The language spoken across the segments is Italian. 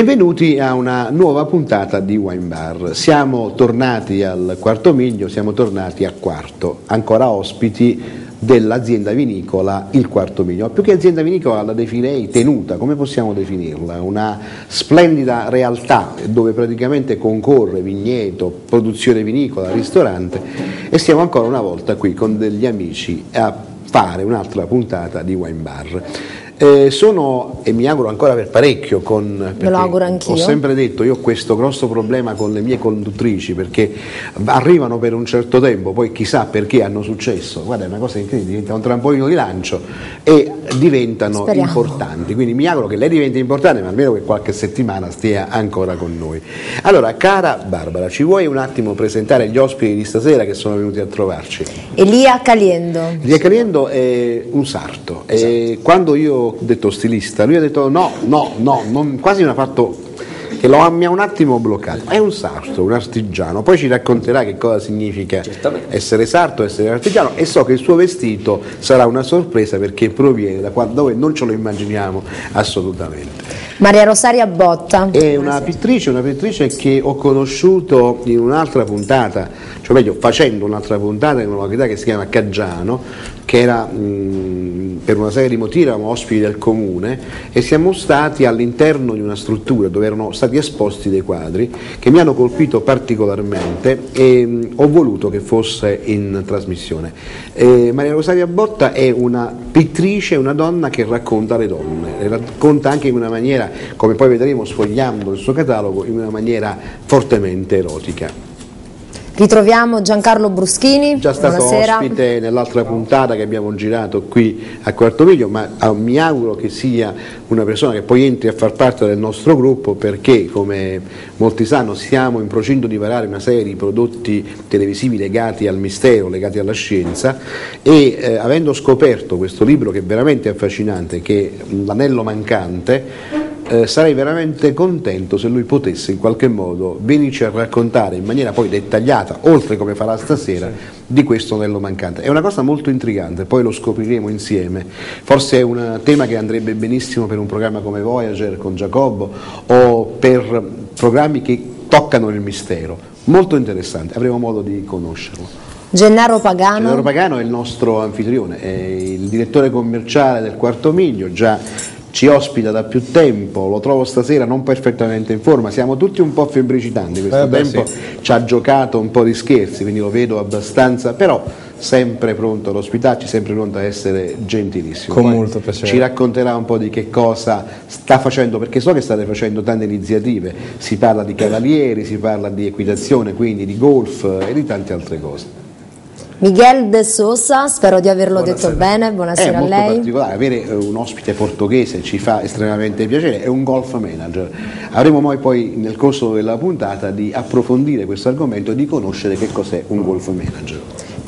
Benvenuti a una nuova puntata di Wine Bar. Siamo tornati al quarto miglio, siamo tornati a quarto, ancora ospiti dell'azienda vinicola Il Quarto Miglio. Più che azienda vinicola la definirei tenuta, come possiamo definirla? Una splendida realtà dove praticamente concorre vigneto, produzione vinicola, ristorante e siamo ancora una volta qui con degli amici a fare un'altra puntata di Wine Bar. Eh, sono, e mi auguro ancora per parecchio, con, Me lo auguro anch'io. ho sempre detto, io ho questo grosso problema con le mie conduttrici, perché arrivano per un certo tempo, poi chissà perché hanno successo, guarda è una cosa incredibile, diventa un trampolino di lancio e diventano Speriamo. importanti, quindi mi auguro che lei diventi importante, ma almeno che qualche settimana stia ancora con noi. Allora, cara Barbara, ci vuoi un attimo presentare gli ospiti di stasera che sono venuti a trovarci? Elia Caliendo. Lia Caliendo è un sarto e quando io detto stilista, lui ha detto no, no, no, non- quasi mi ha fatto che lo mi ha un attimo bloccato. È un sarto, un artigiano, poi ci racconterà che cosa significa essere sarto, essere artigiano e so che il suo vestito sarà una sorpresa perché proviene da qua dove non ce lo immaginiamo assolutamente. Maria Rosaria Botta. È una pittrice, una pittrice che ho conosciuto in un'altra puntata, cioè meglio facendo un'altra puntata in una località che si chiama Caggiano, che era mh, per una serie di motivi eravamo ospiti del comune e siamo stati all'interno di una struttura dove erano stati esposti dei quadri che mi hanno colpito particolarmente e mh, ho voluto che fosse in trasmissione. Eh, Maria Rosaria Botta è una pittrice, una donna che racconta le donne, le racconta anche in una maniera, come poi vedremo sfogliando il suo catalogo, in una maniera fortemente erotica. Ritroviamo Giancarlo Bruschini. Già stato Buonasera. ospite nell'altra puntata che abbiamo girato qui a Quarto Miglio, ma ah, mi auguro che sia una persona che poi entri a far parte del nostro gruppo perché, come molti sanno, siamo in procinto di varare una serie di prodotti televisivi legati al mistero, legati alla scienza e eh, avendo scoperto questo libro che è veramente affascinante, che è L'anello mancante, eh, sarei veramente contento se lui potesse in qualche modo venirci a raccontare in maniera poi dettagliata, oltre come farà stasera, di questo anello mancante. È una cosa molto intrigante, poi lo scopriremo insieme. Forse è un tema che andrebbe benissimo per un programma come Voyager con Giacobbo o per programmi che toccano il mistero. Molto interessante, avremo modo di conoscerlo. Gennaro Pagano. Gennaro Pagano è il nostro anfitrione, è il direttore commerciale del Quarto Miglio, già ci ospita da più tempo, lo trovo stasera non perfettamente in forma, siamo tutti un po' febbricitanti, questo Eh beh, tempo ci ha giocato un po' di scherzi, quindi lo vedo abbastanza, però sempre pronto ad ospitarci, sempre pronto a essere gentilissimo. Con Poi molto piacere. Ci racconterà un po' di che cosa sta facendo, perché so che state facendo tante iniziative, si parla di cavalieri, si parla di equitazione, quindi di golf e di tante altre cose. Miguel De Sosa, spero di averlo detto bene. È Buonasera a molto lei. particolare, avere eh, un ospite portoghese ci fa estremamente piacere, è un golf manager. Avremo poi, poi nel corso della puntata di approfondire questo argomento e di conoscere che cos'è un golf manager.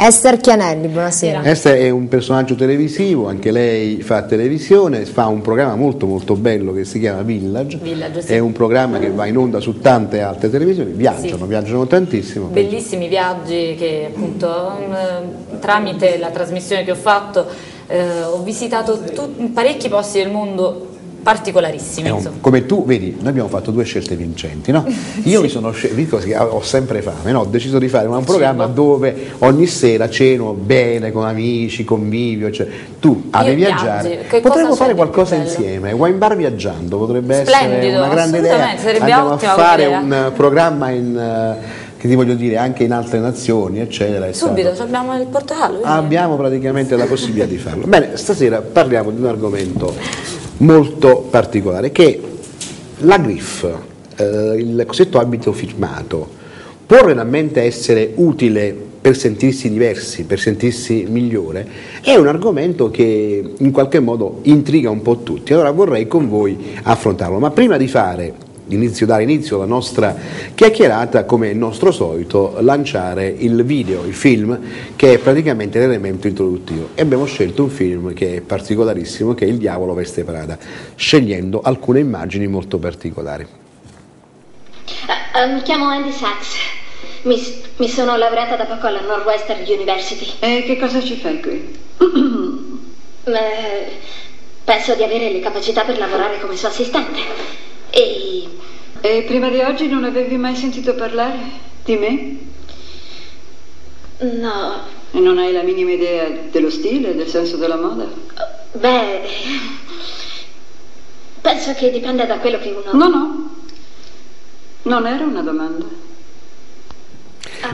Esther Chianelli, buonasera. Esther è un personaggio televisivo, anche lei fa televisione, fa un programma molto molto bello che si chiama Village, Village, sì. è un programma che va in onda su tante altre televisioni, viaggiano, Sì. viaggiano tantissimo. Bellissimi viaggi che appunto eh, tramite la trasmissione che ho fatto eh, ho visitato tut- parecchi posti del mondo particolarissimi. È un- come tu vedi, noi abbiamo fatto due scelte vincenti, no? Io mi sono scel- dico che ho sempre fame, no? Ho deciso di fare un programma dove ogni sera ceno bene con amici, convivio, cioè tu ami viaggi, viaggiare. Potremmo fare qualcosa insieme, wine bar viaggiando potrebbe essere Splendido, una grande idea. Andiamo a fare quella un programma in, eh, che ti voglio dire anche in altre nazioni, eccetera. Subito, stato- abbiamo il Portogallo. quindi- Abbiamo praticamente la possibilità di farlo. Bene, stasera parliamo di un argomento molto particolare che la GRIF, eh, il cosiddetto abito firmato, può realmente essere utile per sentirsi diversi, per sentirsi migliore? È un argomento che in qualche modo intriga un po' tutti, allora vorrei con voi affrontarlo, ma prima di fare inizio, dare inizio alla nostra chiacchierata, come è nostro solito, lanciare il video, il film, che è praticamente l'elemento introduttivo. E abbiamo scelto un film che è particolarissimo, che è Il diavolo veste Prada, scegliendo alcune immagini molto particolari. Eh, mi chiamo Andy Sachs. Mi, mi sono laureata da poco alla Northwestern University. E che cosa ci fai qui? Eh, penso di avere le capacità per lavorare come sua assistente. E E prima di oggi non avevi mai sentito parlare di me? no, E non hai la minima idea dello stile, del senso della moda? beh, penso che dipenda da quello che uno... No, no. Non era una domanda.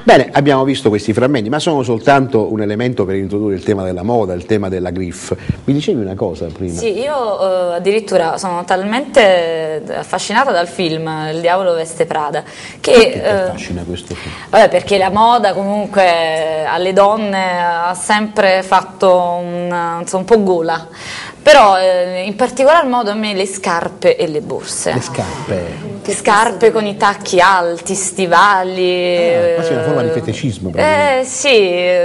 Bene, abbiamo visto questi frammenti, ma sono soltanto un elemento per introdurre il tema della moda, il tema della griff. Mi dicevi una cosa prima? Sì, io eh, addirittura sono talmente affascinata dal film Il diavolo veste Prada che... Perché eh, affascina questo film? Vabbè, perché la moda comunque alle donne ha sempre fatto un, insomma, un po' gola, però eh, in particolar modo a me le scarpe e le borse. Le scarpe. Le scarpe con i tacchi alti, stivali. Ah, quasi una forma di eh, feticismo. Eh sì,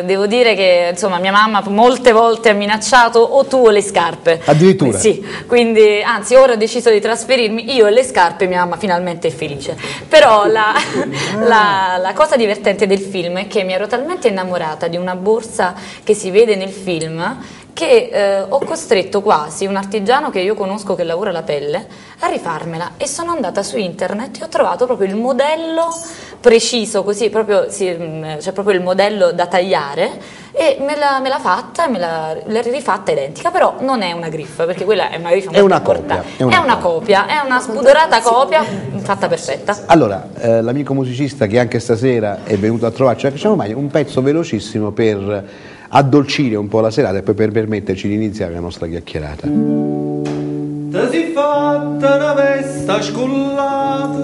devo dire che insomma mia mamma molte volte ha minacciato o tu o le scarpe. Addirittura? Sì, quindi anzi ora ho deciso di trasferirmi io e le scarpe, mia mamma finalmente è felice. Però la, la- la cosa divertente del film è che mi ero talmente innamorata di una borsa che si vede nel film che eh, ho costretto quasi un artigiano che io conosco che lavora la pelle a rifarmela e sono andata su internet e ho trovato proprio il modello preciso, così proprio, sì, mm, c'è proprio il modello da tagliare e me l'ha, me l'ha fatta me l'ha, l'ha rifatta identica, però non è una griffa perché quella è una griffa È una copia, importante. è una è una copia, è una spudorata copia fatta perfetta. Allora, eh, l'amico musicista che anche stasera è venuto a trovarci a Facciamo Magno, un pezzo velocissimo per addolcire un po' la serata e poi per permetterci di iniziare la nostra chiacchierata. Ti si fatta una vesta scollata,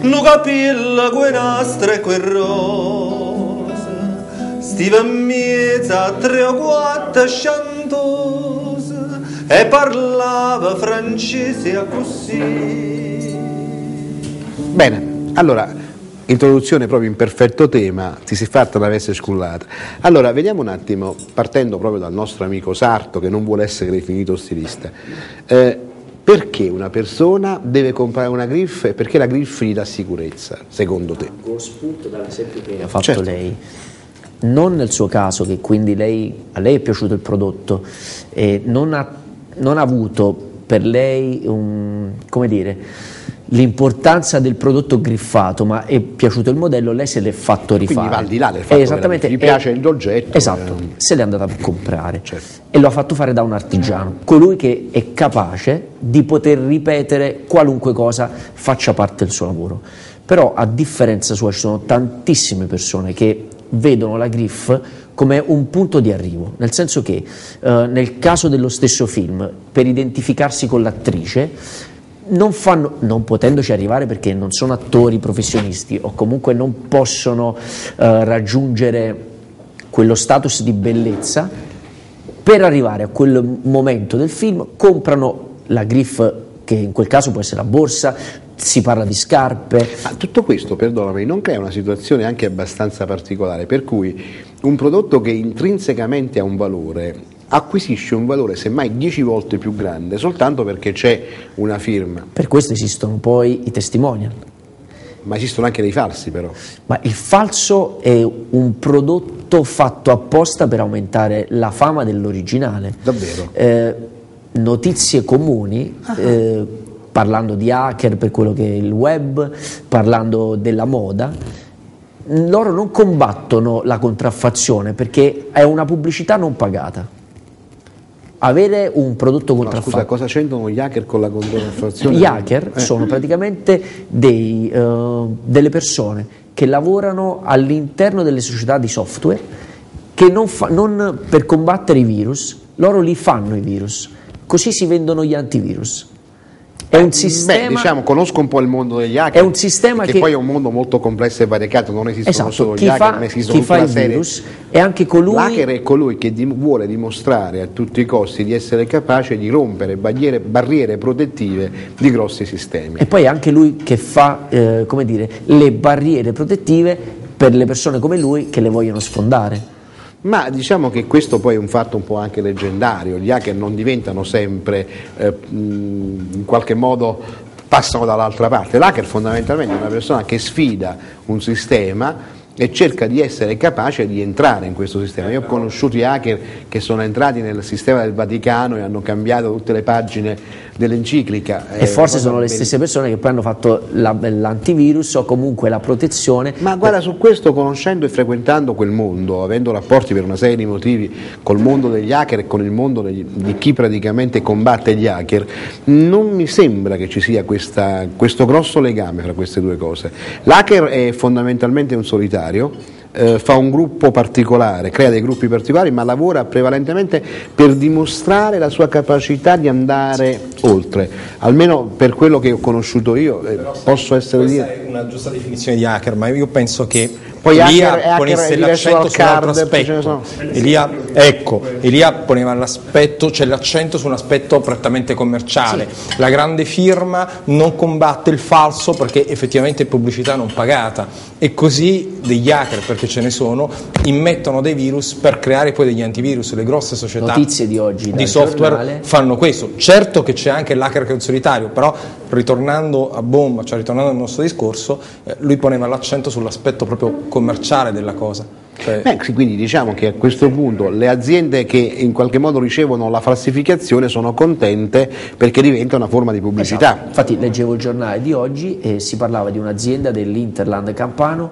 un capello quei nastri e quei rosa, stiva in mezzo a tre o quattro chantose e parlava francese così. Bene, allora, introduzione proprio in perfetto tema, ti si è fatta una veste scullata. Allora, vediamo un attimo, partendo proprio dal nostro amico Sarto, che non vuole essere definito stilista, eh, perché una persona deve comprare una griff e perché la griff gli dà sicurezza, secondo te? Con spunto dall'esempio che ha fatto Certo. lei. Non nel suo caso, che quindi lei, a lei è piaciuto il prodotto, e non, ha, non ha avuto per lei un- come dire, l'importanza del prodotto griffato, ma è piaciuto il modello, lei se l'è fatto rifare. Quindi va al di là del fatto Esattamente, gli piace e- l'oggetto, Esatto, eh. se l'è andata a comprare Certo. e lo ha fatto fare da un artigiano, colui che è capace di poter ripetere qualunque cosa faccia parte del suo lavoro. Però a differenza sua ci sono tantissime persone che vedono la griff come un punto di arrivo, nel senso che eh, nel caso dello stesso film, per identificarsi con l'attrice, non, fanno, non potendoci arrivare perché non sono attori professionisti o comunque non possono eh, raggiungere quello status di bellezza, per arrivare a quel momento del film comprano la griff che in quel caso può essere la borsa, si parla di scarpe, Ma tutto questo, perdonami, non crea una situazione anche abbastanza particolare, per cui un prodotto che intrinsecamente ha un valore acquisisce un valore semmai 10 volte più grande soltanto perché c'è una firma, per questo esistono poi i testimonial. ma esistono anche dei falsi però. Ma il falso è un prodotto fatto apposta per aumentare la fama dell'originale. Davvero? Eh, notizie comuni, eh, parlando di hacker per quello che è il web, parlando della moda, loro non combattono la contraffazione perché è una pubblicità non pagata. Avere un prodotto No, contraffatto. scusa, cosa c'entrano gli hacker con la contraffazione? Gli hacker Eh. sono praticamente dei, eh, delle persone che lavorano all'interno delle società di software che non, fa- non per combattere i virus, loro li fanno i virus, così si vendono gli antivirus. È un Beh, sistema, diciamo, conosco un po' il mondo degli hacker. È un sistema che, poi è un mondo molto complesso e variegato, non esistono esatto, solo chi gli hacker, ma esistono chi fa tutta una serie. virus è anche colui L'hacker è colui che dim- vuole dimostrare a tutti i costi di essere capace di rompere barriere, barriere protettive di grossi sistemi. E poi è anche lui che fa eh, come dire, le barriere protettive per le persone come lui che le vogliono sfondare. Ma diciamo che questo poi è un fatto un po' anche leggendario, gli hacker non diventano sempre eh, in qualche modo passano dall'altra parte, l'hacker fondamentalmente è una persona che sfida un sistema e cerca di essere capace di entrare in questo sistema. Io ho conosciuto i hacker che sono entrati nel sistema del Vaticano e hanno cambiato tutte le pagine dell'enciclica. E eh, forse cosa sono le stesse persone che poi hanno fatto la- l'antivirus o comunque la protezione. Ma guarda, su questo, conoscendo e frequentando quel mondo, avendo rapporti per una serie di motivi col mondo degli hacker e con il mondo degli- di chi praticamente combatte gli hacker, non mi sembra che ci sia questa- questo grosso legame fra queste due cose. L'hacker è fondamentalmente un solitario. Eh, fa un gruppo particolare, crea dei gruppi particolari, ma lavora prevalentemente per dimostrare la sua capacità di andare oltre. Almeno per quello che ho conosciuto io, eh, posso essere Questa dire. è una giusta definizione di hacker, ma io penso che Poi Elia hacker- hacker ponesse diverso l'accento dal su un altro card, ce ne sono. aspetto. Elia, ecco, Elia poneva l'aspetto, cioè l'accento su un aspetto prettamente commerciale. La grande firma non combatte il falso perché effettivamente è pubblicità non pagata e così degli hacker, perché ce ne sono, immettono dei virus per creare poi degli antivirus. Le grosse società Notizie di oggi di software giornale. fanno questo. Certo che c'è anche l'hacker che è un solitario, però ritornando a bomba, cioè ritornando al nostro discorso, eh, lui poneva l'accento sull'aspetto proprio commerciale della cosa. Cioè, Beh, quindi diciamo che a questo punto le aziende che in qualche modo ricevono la falsificazione sono contente perché diventa una forma di pubblicità. Esatto. Infatti leggevo il giornale di oggi e si parlava di un'azienda dell'Interland Campano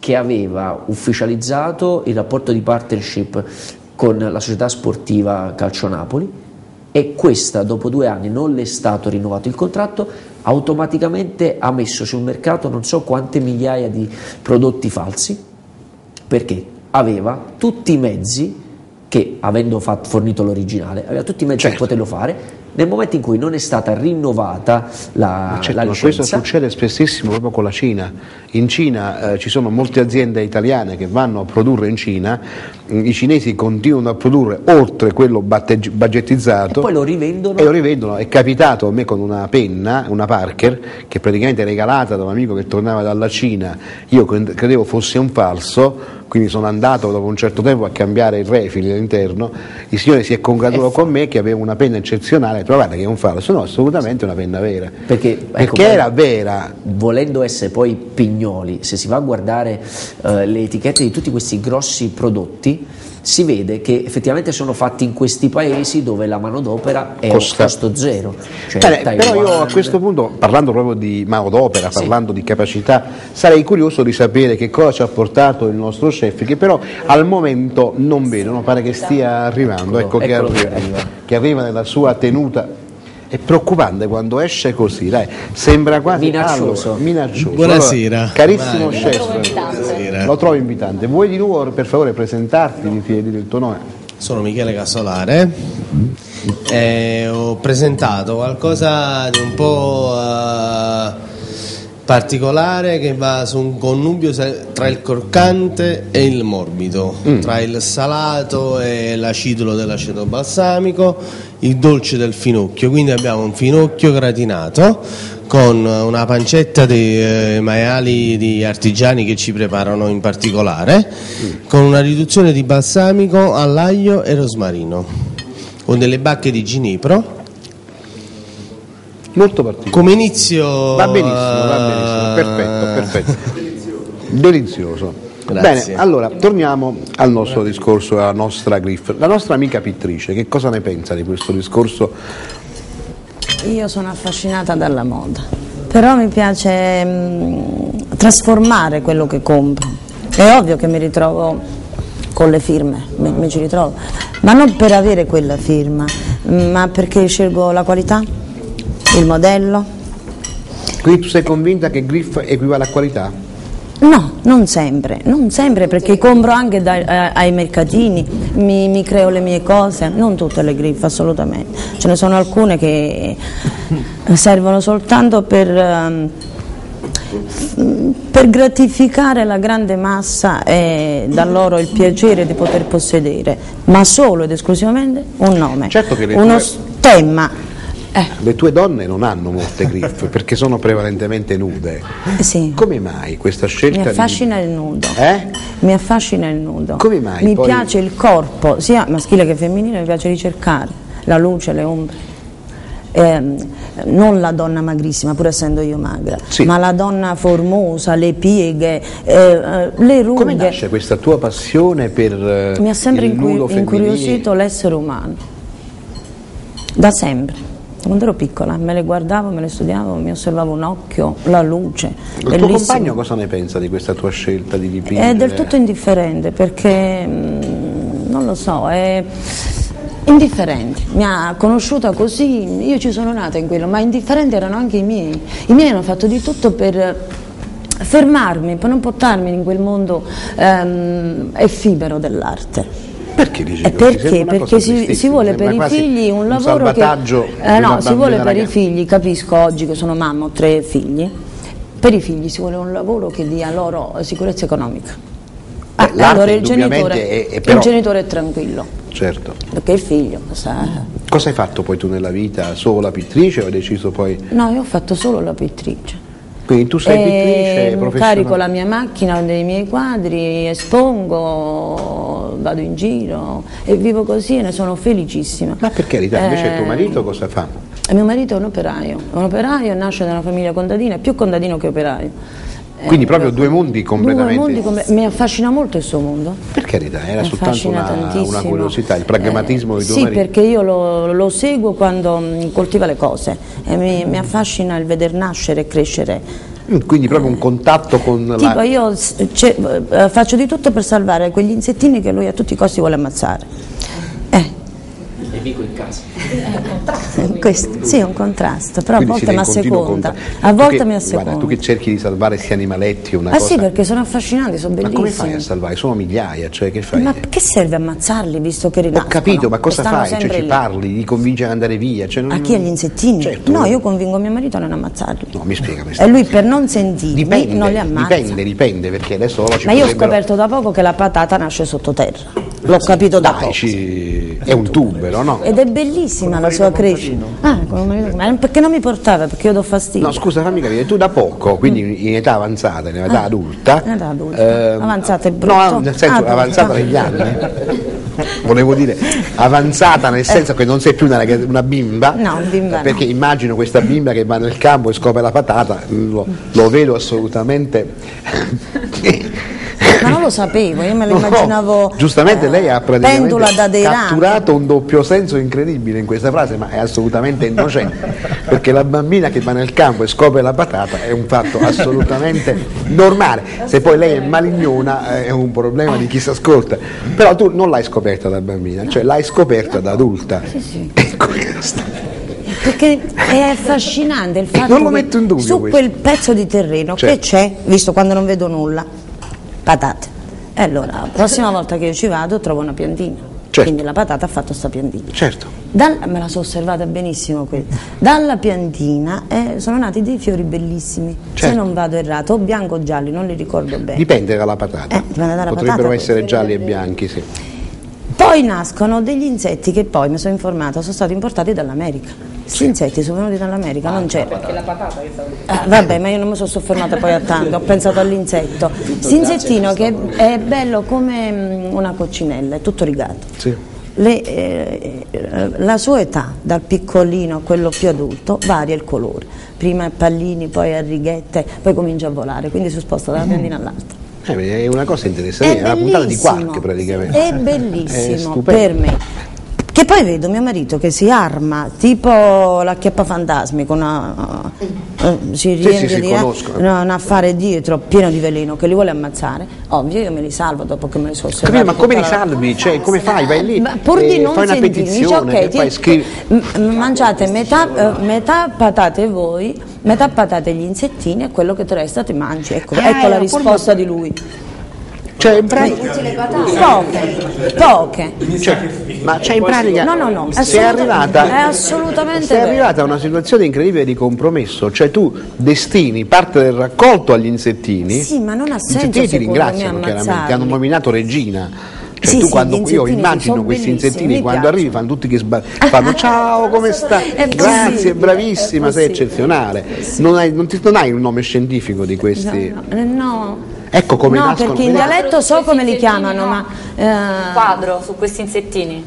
che aveva ufficializzato il rapporto di partnership con la società sportiva Calcio Napoli e questa dopo due anni non le è stato rinnovato il contratto, automaticamente ha messo sul mercato non so quante migliaia di prodotti falsi perché aveva tutti i mezzi che, avendo fat- fornito l'originale, aveva tutti i mezzi Certo. per poterlo fare. Nel momento in cui non è stata rinnovata la, Ma certo, la ma questo licenza, succede spessissimo proprio con la Cina. In Cina eh, ci sono molte aziende italiane che vanno a produrre in Cina, i cinesi continuano a produrre oltre quello budgetizzato e poi lo rivendono. e lo rivendono. È capitato a me con una penna, una Parker, che praticamente è regalata da un amico che tornava dalla Cina, io cred- credevo fosse un falso, quindi sono andato dopo un certo tempo a cambiare il refill all'interno, il signore si è congratulato con me che avevo una penna eccezionale, detto guarda che è un falso, no assolutamente una penna vera, Perché, ecco, perché era vera, volendo essere poi pignoli, se si va a guardare eh, le etichette di tutti questi grossi prodotti, si vede che effettivamente sono fatti in questi paesi dove la manodopera è Costa. a costo zero. Cioè Bene, però io a questo punto, parlando proprio di manodopera, parlando di capacità, sarei curioso di sapere che cosa ci ha portato il nostro chef, che però al momento non vedo, non pare che stia arrivando, ecco eccolo che arriva. che arriva nella sua tenuta. È preoccupante quando esce così, dai, sembra quasi Minaccioso. Allora, minaccioso. Buonasera. Allora, carissimo chef, lo trovo invitante. Vuoi di nuovo per favore presentarti, di dire il tuo nome? Sono Michele Casolare e ho presentato qualcosa di un po' eh, particolare che va su un connubio tra il croccante e il morbido, tra il salato e l'acidulo dell'aceto balsamico, il dolce del finocchio. Quindi abbiamo un finocchio gratinato con una pancetta di eh, maiali di artigiani che ci preparano in particolare, con una riduzione di balsamico all'aglio e rosmarino, con delle bacche di ginepro. Molto particolare. Come inizio... Va benissimo, va benissimo, eh, perfetto, perfetto. Delizioso. Grazie. Bene, allora torniamo al nostro discorso, alla nostra Griff. La nostra amica pittrice, che cosa ne pensa di questo discorso? Io sono affascinata dalla moda, però mi piace mm, trasformare quello che compro. È ovvio che mi ritrovo con le firme, mi, mi ci ritrovo, ma non per avere quella firma, mm, ma perché scelgo la qualità, il modello. Quindi tu sei convinta che Griff equivale a qualità? No, non sempre, non sempre perché compro anche dai- eh, ai mercatini, mi, mi creo le mie cose, non tutte le griffe assolutamente, ce ne sono alcune che servono soltanto per, ehm, per gratificare la grande massa e dar loro il piacere di poter possedere, ma solo ed esclusivamente un nome, Certo uno tue- stemma. Eh, Le tue donne non hanno molte Griff perché sono prevalentemente nude. sì. Come mai questa Mi scelta affascina il nudo. Eh? Mi affascina il nudo. Come mai Mi poi- piace il corpo, sia maschile che femminile, mi piace ricercare la luce, le ombre. Ehm, non la donna magrissima, pur essendo io magra, Sì. ma la donna formosa, le pieghe, eh, eh, le rughe. Come nasce questa tua passione per eh, Mi ha sempre il incuriosito l'essere umano. Da sempre. Quando ero piccola me le guardavo, me le studiavo, mi osservavo un occhio, la luce. Il tuo bellissimo. compagno cosa ne pensa di questa tua scelta di dipingere? È del tutto indifferente perché mm, non lo so, è indifferente. Mi ha conosciuta così, io ci sono nata in quello, ma indifferenti erano anche i miei. I miei hanno fatto di tutto per fermarmi, per non portarmi in quel mondo ehm, effimero dell'arte. Perché dici Eh? Perché? Perché si, si vuole per i figli un un lavoro che... salvataggio di Eh, no, si vuole per i figli, capisco oggi che sono mamma, ho tre figli, per i figli si vuole un lavoro che dia loro sicurezza economica. Ah, allora il genitore, è- è però- il genitore è tranquillo, Certo. perché il figlio sa... Cosa hai fatto poi tu nella vita? Solo la pittrice o hai deciso poi... No, io ho fatto solo la pittrice. Quindi tu sei pittrice E professionale? carico la mia macchina dei miei quadri, espongo, vado in giro e vivo così e ne sono felicissima. Ma per carità, invece Eh, tuo marito cosa fa? Mio marito è un operaio, è un operaio, nasce da una famiglia contadina, è più contadino che operaio. Quindi proprio due mondi Due completamente... mondi come- mi affascina molto il suo mondo. Per carità, era Mi soltanto una, una curiosità, il pragmatismo di tuo Sì, marito. perché io lo, lo seguo quando mh, coltiva le cose e mi, mi affascina il veder nascere e crescere. Mm, Quindi proprio un contatto con Tipo la... io ce- eh, faccio di tutto per salvare quegli insettini che lui a tutti i costi vuole ammazzare. Eh, E vivo in casa. questo, sì, è un contrasto, però a volte mi asseconda. A volte mi Guarda, asseconda. tu che cerchi di salvare questi animaletti, una Ah cosa... sì, perché sono affascinanti, sono Ma bellissimi. come fai a salvare? Sono migliaia, cioè che fai? Ma che serve ammazzarli visto che Ho rinascono? capito, ma cosa fai? Cioè, ci lì? parli, li convinci ad andare via? Cioè, non- A chi agli insettini? Certo. No, io convinco mio marito a non ammazzarli. No, mi spiega questa E lui per non sentirmi Dipende, non li ammazza. dipende, dipende, perché adesso Ma io ho scoperto da poco che la patata nasce sottoterra. L'ho capito da Dai, poco. ci- è un tubero, no? Ed è bellissima la sua crescita. Ah, perché non mi portava? Perché io do fastidio. No, scusa, fammi capire, tu da poco, quindi in età avanzata, in età Ah, adulta... in età adulta. ehm, Avanzata è brutto. No, nel senso, Ah, avanzata negli anni. Volevo dire, avanzata nel senso che non sei più una, una bimba, Eh. No, bimba no. perché immagino questa bimba che va nel campo e scopre la patata, lo, lo vedo assolutamente... Ma non lo sapevo, io me lo No, immaginavo giustamente eh, lei ha praticamente catturato un doppio senso incredibile in questa frase, ma è assolutamente innocente, perché la bambina che va nel campo e scopre la patata è un fatto assolutamente normale. Se poi lei è malignona eh, è un problema di chi si ascolta. Però tu non l'hai scoperta da bambina, cioè l'hai scoperta da adulta. Ecco questo. Perché è affascinante il fatto non lo che metto in dubbio su questo. quel pezzo di terreno che Certo. c'è, visto quando non vedo nulla, patate. E allora, la prossima volta che io ci vado trovo una piantina. Certo. Quindi la patata ha fatto sta piantina. Certo. Dal- me la sono osservata benissimo questa. Dalla piantina eh, sono nati dei fiori bellissimi. Se Certo. non vado errato, o bianco o gialli, non li ricordo bene. Dipende dalla patata. Eh, dipende dalla Potrebbero patata, essere gialli e bianchi, sì. Poi nascono degli insetti che poi, mi sono informata, sono stati importati dall'America. Questi insetti sono venuti dall'America, non c'era. Perché la patata che stavo Ah, vabbè, ma io non mi sono soffermata poi a tanto, ho pensato all'insetto. Questo insettino che è bello come mm, una coccinella, è tutto rigato. Sì. Le, eh, la sua età, dal piccolino a quello più adulto, varia il colore. Prima a pallini, poi a righette, poi comincia a volare, quindi si sposta da una piantina all'altra. Eh, È una cosa interessante, è, una puntata di quark praticamente. È È bellissimo stupendo. per me. Che poi vedo mio marito che si arma tipo la chiappa fantasmi con una, eh, si riempie sì, sì, di conosco. un affare dietro pieno di veleno che li vuole ammazzare. Ovvio, io me li salvo dopo che me li sono osservati. ma come li salvi? Cioè, come fai? Vai lì, Ma pur di eh, non fai una sentirmi, petizione, ok, e poi ti- scrivi... mangiate metà, eh, metà patate voi, metà patate gli insettini e quello che ti resta ti mangi. Ecco, Ah, ecco la eh, risposta di lui. Cioè, in pratica, Poche, poche. cioè, ma c'è in pratica... No, no, no, sei arrivata... è assolutamente Sei arrivata a una situazione incredibile di compromesso, cioè tu destini parte del raccolto agli insettini, Sì, ma non ha gli senso insettini ti ringraziano chiaramente, ti hanno nominato regina. Cioè Sì, tu sì, quando, gli io immagino questi insettini quando arrivi fanno tutti che sba- fanno ciao come sta? grazie bravissima sei eccezionale. Non hai, non ti- non hai un nome scientifico di questi? No, no, no. Ecco come no, nascono perché in dialetto so come li chiamano, ma Un eh, quadro su questi insettini.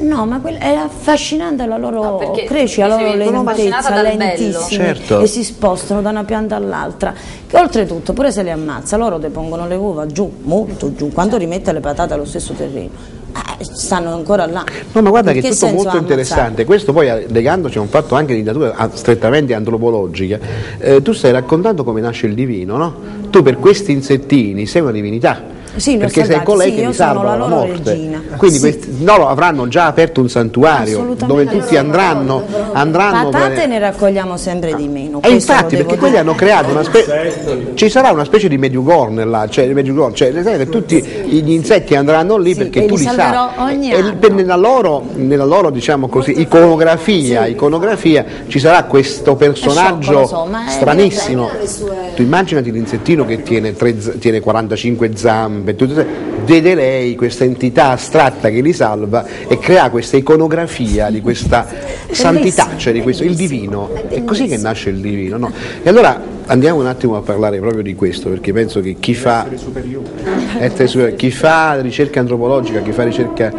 no, ma è affascinante la loro No, perché crescita, la loro dicevi, sono affascinata lentezza, lentissimi Certo. e si spostano da una pianta all'altra. Che oltretutto, pure se le ammazza, loro depongono le uova giù, molto giù, quando rimette le patate allo stesso terreno. eh, stanno ancora là. No, ma guarda In che è tutto molto ammazzare? interessante. Questo poi eh, legandoci a un fatto anche di natura ah, strettamente antropologica. Eh, tu stai raccontando come nasce il divino, no? Tu per questi insettini sei una divinità. Sì, li ho perché sei salvati, colei sì, che li salva la morte. regina. Quindi Sì. questi, loro avranno già aperto un santuario dove tutti andranno, andranno Patate per- ne raccogliamo sempre di meno. E infatti, perché quelli hanno creato una specie. Ci sarà una specie di Mediugorn là, cioè, Mediugorn, cioè tutti gli insetti andranno lì perché tu li li sai. E per- nella loro, nella loro, diciamo così, iconografia, iconografia ci sarà questo personaggio so, è stranissimo. Tu immaginati l'insettino che tiene, tre z- tiene 45 zampe, tutte- vede lei questa entità astratta che li salva e crea questa iconografia di questa santità, cioè di questo, il divino. È così che nasce il divino. no? E allora andiamo un attimo a parlare proprio di questo, perché penso che chi fa, chi fa ricerca antropologica, chi fa ricerca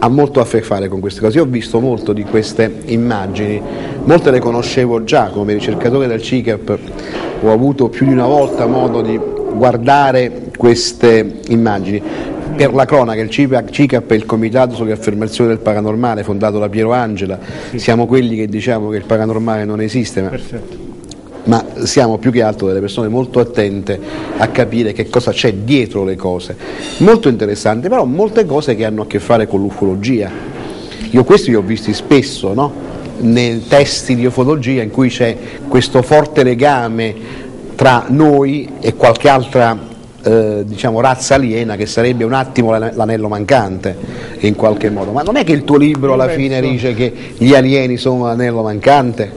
ha molto a che fare con queste cose. Io ho visto molto di queste immagini, molte le conoscevo già come ricercatore del CICAP, ho avuto più di una volta modo di guardare queste immagini. Per la cronaca, il CICAP è il Comitato sulle affermazioni del paranormale fondato da Piero Angela, siamo quelli che diciamo che il paranormale non esiste, ma ma siamo più che altro delle persone molto attente a capire che cosa c'è dietro le cose. Molto interessante, però molte cose che hanno a che fare con l'ufologia. Io questi li ho visti spesso, no? nei testi di ufologia in cui c'è questo forte legame tra noi e qualche altra eh, diciamo, razza aliena che sarebbe un attimo l'ane- l'anello mancante in qualche modo. Ma non è che il tuo libro alla fine dice che gli alieni sono l'anello mancante?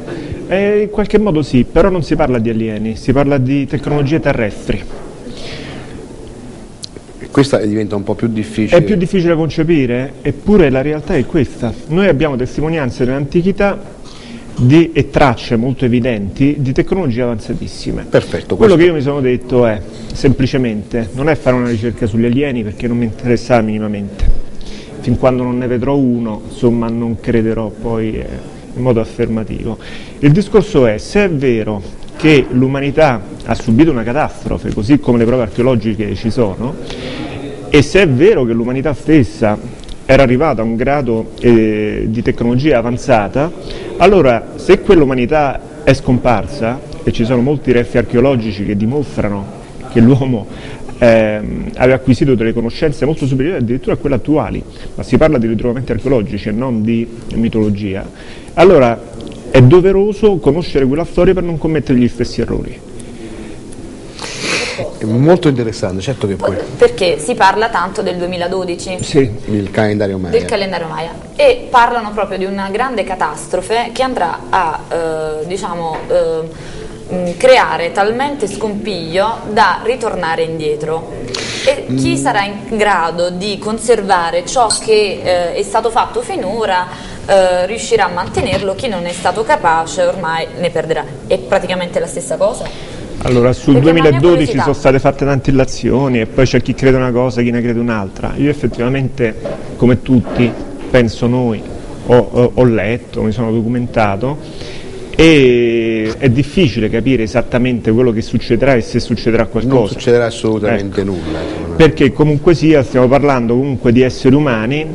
Eh, in qualche modo sì, però non si parla di alieni, si parla di tecnologie terrestri. Questa diventa un po' più difficile. È più difficile da concepire, eppure la realtà è questa. Noi abbiamo testimonianze dell'antichità di- e tracce molto evidenti di tecnologie avanzatissime. Perfetto. Quello questo- che io mi sono detto è semplicemente non è fare una ricerca sugli alieni perché non mi interessa minimamente. Fin quando non ne vedrò uno, insomma, non crederò poi eh, in modo affermativo. Il discorso è se è vero che l'umanità ha subito una catastrofe, così come le prove archeologiche ci sono, e se è vero che l'umanità stessa era arrivata a un grado eh, di tecnologia avanzata, allora se quell'umanità è scomparsa, e ci sono molti refi archeologici che dimostrano che l'uomo ehm, aveva acquisito delle conoscenze molto superiori addirittura a quelle attuali, ma si parla di ritrovamenti archeologici e non di mitologia, allora è doveroso conoscere quella storia per non commettere gli stessi errori. È molto interessante, certo che poi Perché si parla tanto del 2012. il calendario Maya. del calendario Maya e parlano proprio di una grande catastrofe che andrà a eh, diciamo, eh, mh, creare talmente scompiglio da ritornare indietro. E chi sarà in grado di conservare ciò che eh, è stato fatto finora eh, riuscirà a mantenerlo, chi non è stato capace ormai ne perderà. È praticamente la stessa cosa? Allora, sul Perché la mia 2012 curiosità- sono state fatte tante illazioni e poi c'è chi crede una cosa e chi ne crede un'altra. Io effettivamente, come tutti, penso noi, ho, ho- ho letto, mi sono documentato e è difficile capire esattamente quello che succederà e se succederà qualcosa. Non succederà assolutamente Ecco. nulla. Perché comunque sia, stiamo parlando comunque di esseri umani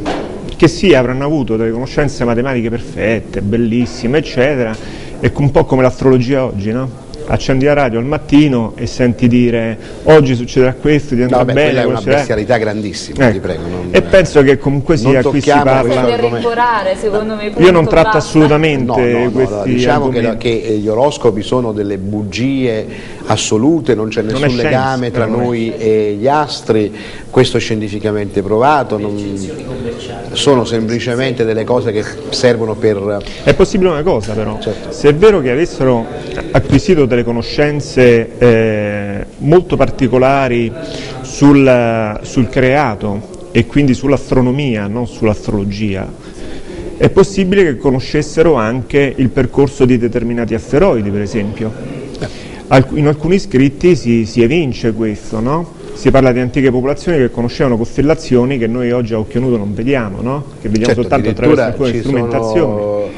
che sì, avranno avuto delle conoscenze matematiche perfette, bellissime, eccetera, è un po' come l'astrologia oggi, no? Accendi la radio al mattino e senti dire oggi succederà questo, ti No, bene, quella è una bestialità grandissima, Ecco. ti prego. non- E penso che comunque sia qui si parla... rincuorare, secondo me. Io non tratto basta. assolutamente No, no, no, questi diciamo che, che gli oroscopi sono delle bugie assolute, non c'è nessun scienza, legame tra noi e gli astri, questo è scientificamente provato, non- sono semplicemente delle cose che servono per... È possibile una cosa però, Certo. se è vero che avessero acquisito delle conoscenze eh, molto particolari sul, sul creato e quindi sull'astronomia, non sull'astrologia, è possibile che conoscessero anche il percorso di determinati asteroidi, per esempio. Alc- In alcuni scritti si, si evince questo, no? Si parla di antiche popolazioni che conoscevano costellazioni che noi oggi a occhio nudo non vediamo, no? Che vediamo Certo, soltanto attraverso alcune strumentazioni. sono,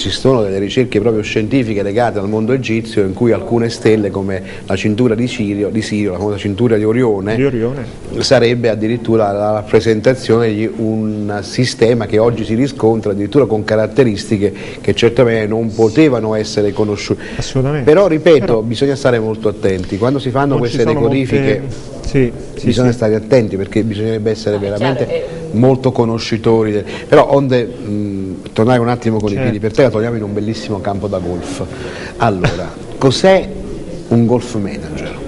ci sono delle ricerche proprio scientifiche legate al mondo egizio in cui alcune stelle come la cintura di Sirio, di Sirio la famosa cintura di Orione, Di Orione. sarebbe addirittura la rappresentazione di un sistema che oggi si riscontra addirittura con caratteristiche che certamente non potevano essere conosciute. Assolutamente. Però ripeto, bisogna stare molto attenti, quando si fanno Non queste decodifiche molte- Sì, sì, bisogna sì. stare attenti perché bisognerebbe essere veramente chiaro, molto conoscitori. Però onde mh, tornare un attimo con i Certo. piedi per terra, torniamo in un bellissimo campo da golf. Allora, cos'è un golf manager?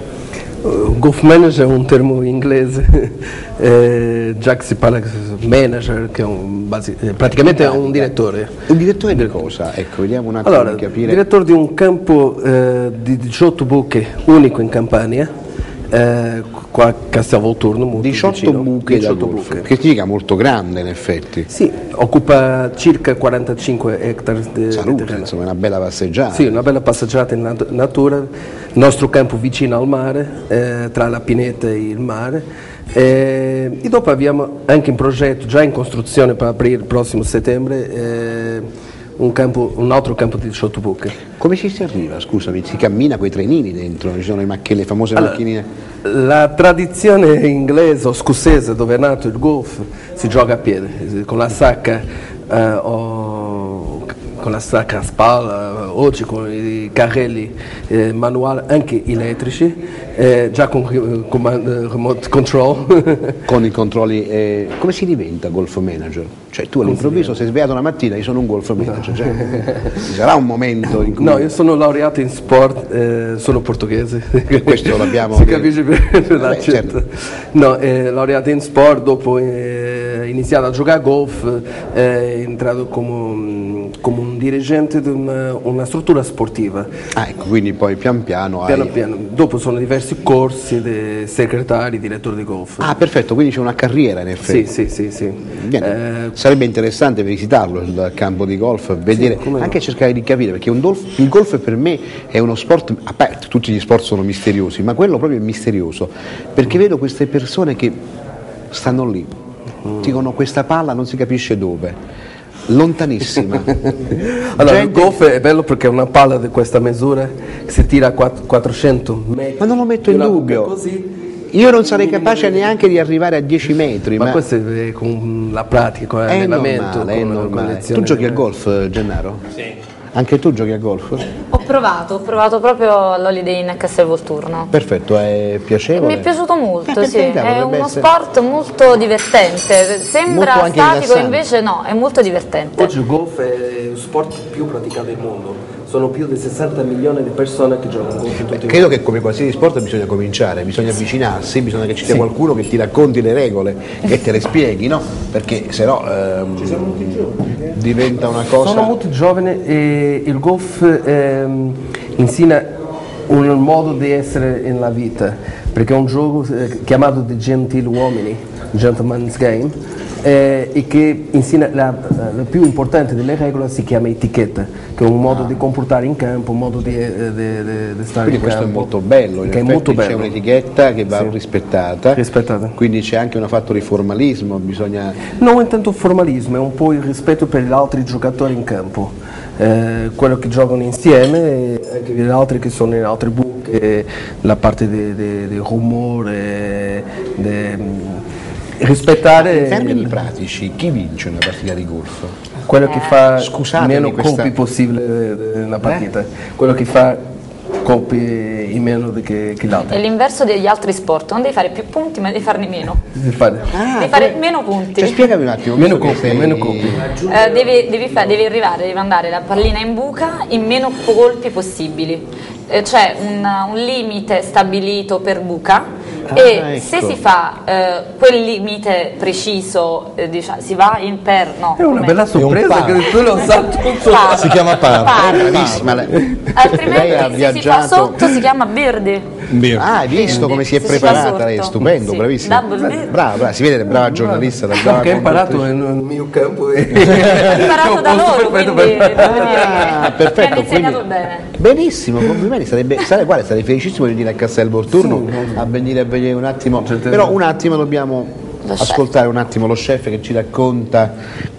Uh, golf manager è un termo inglese, eh, già che si parla di manager, che è un basi- eh, praticamente è un direttore. Un direttore di cosa? Ecco, vediamo un attimo Allora, di capire. direttore di un campo eh, di 18 buche unico in Campania, eh, qua Castelvolturno, molto 18 vicino. buche da 18 golf, buche. che significa molto grande in effetti. Sì, occupa circa 45 ettari di, Salute, terreno. insomma, una bella passeggiata. Sì, una bella passeggiata in nat- natura, il nostro campo vicino al mare, eh, tra la pineta e il mare. Eh, e dopo abbiamo anche in progetto, già in costruzione per aprire il prossimo settembre, eh, un, campo- un altro campo di 18 buche. Come ci si arriva? Scusami, si cammina con i trenini dentro, ci sono le, macchine, le famose Allora, macchinine. La tradizione inglese o scozzese dove è nato il golf si gioca a piedi, con la sacca eh, o con la sacca a spalla, oggi con i carrelli eh, manuali anche elettrici, eh, già con comand- remote control. Con i controlli, eh, come si diventa golf manager? Cioè tu all'improvviso sei svegliato una mattina, io sono un golf manager, cioè, ci sarà un momento in cui... No, io sono laureato in sport, eh, sono portoghese. Questo l'abbiamo- Si capisce per Vabbè, l'accento. certo. No, eh, laureato in sport, dopo eh, iniziato a giocare a golf, eh, entrato come, come un dirigente di una, una struttura sportiva. Ah, ecco, quindi poi pian piano hai... Piano piano. Dopo sono diversi corsi di segretari, direttore di golf. Ah, perfetto, quindi c'è una carriera in effetti. Sì, sì, sì, sì. Bene. Sarebbe interessante visitarlo il campo di golf, vedere, no. anche cercare di capire, perché golf- il golf per me è uno sport, a parte tutti gli sport sono misteriosi, ma quello proprio è misterioso, perché vedo queste persone che stanno lì, dicono questa palla non si capisce dove, lontanissima. Allora, Gente- il golf è bello perché è una palla di questa misura che si tira a quatt- 400 metri. Ma non lo metto in dubbio. Così, Io non sarei capace neanche di arrivare a 10 metri, ma, ma, questo è con la pratica, con è l'allenamento, normale, è con normale. Tu giochi a golf, Gennaro? Sì. Anche tu giochi a golf? Ho provato, ho provato proprio all'Holiday Inn a Castelvolturno. Perfetto, è piacevole. Mi è piacuto molto, Eh, per sì. carità, È uno essere- sport molto divertente. Sembra Molto statico, rilassante. invece no, è molto divertente. Oggi il golf è lo sport più praticato al mondo. Sono più di 60 milioni di persone che giocano golf in tutto il Credo che come qualsiasi sport bisogna cominciare, bisogna avvicinarsi, bisogna che ci sia Sì. qualcuno che ti racconti le regole, che te le spieghi, no? Perché se no ehm, diventa una cosa... Sono molto giovane e il golf ehm, insegna un modo di essere nella vita, perché è un gioco eh, chiamato di gentiluomini, gentleman's game, eh, e che insegna la, la più importante delle regole si chiama etichetta, che è un modo di comportare in campo, un modo di, eh, di- di- stare Quindi in questo è campo. molto bello, in che è molto c'è bello. un'etichetta che va Sì. rispettata, Rispettata. quindi c'è anche un fatto di formalismo, bisogna... Non è tanto formalismo, è un po' il rispetto per gli altri giocatori in campo, eh, quello che giocano insieme e anche gli altri che sono in altre buche, la parte di rumore, mm, rispettare In termini il- pratici, chi vince una partita di golf? quello che fa Scusatemi meno questa- colpi possibile nella partita, quello che fa colpi in meno di che, che È l'altro. l'inverso degli altri sport, non devi fare più punti, ma devi farne meno. Devi fare- devi fare meno punti. Cioè, spiegami un attimo. Meno colpi, sei- meno colpi. Eh, devi, devi fa- devi arrivare, devi mandare la pallina in buca in meno colpi possibili. Eh, c'è un, un limite stabilito per buca Ah, e ecco. se si fa eh, quel limite preciso, eh, diciamo, si va in per, no, È una come- bella sorpresa che tu lo sai tutto. Par. Si chiama par. Par. Bravissima, lei, Altrimenti lei ha se si fa viaggiato... sotto si chiama birdi. Ah, hai visto come si è Se si preparata lei, stupendo, Sì. bravissima. Brava, brava, si vede che brava giornalista, da brava Perché ha imparato nel mio campo e Ho imparato da loro, quindi Ah, che perfetto, mi hanno insegnato quindi- bene. Benissimo, complimenti, sarebbe, sare- guarda, sarei felicissimo di venire a Castel Volturno a venire a vedere un attimo, però un attimo dobbiamo ascoltare un attimo lo chef che ci racconta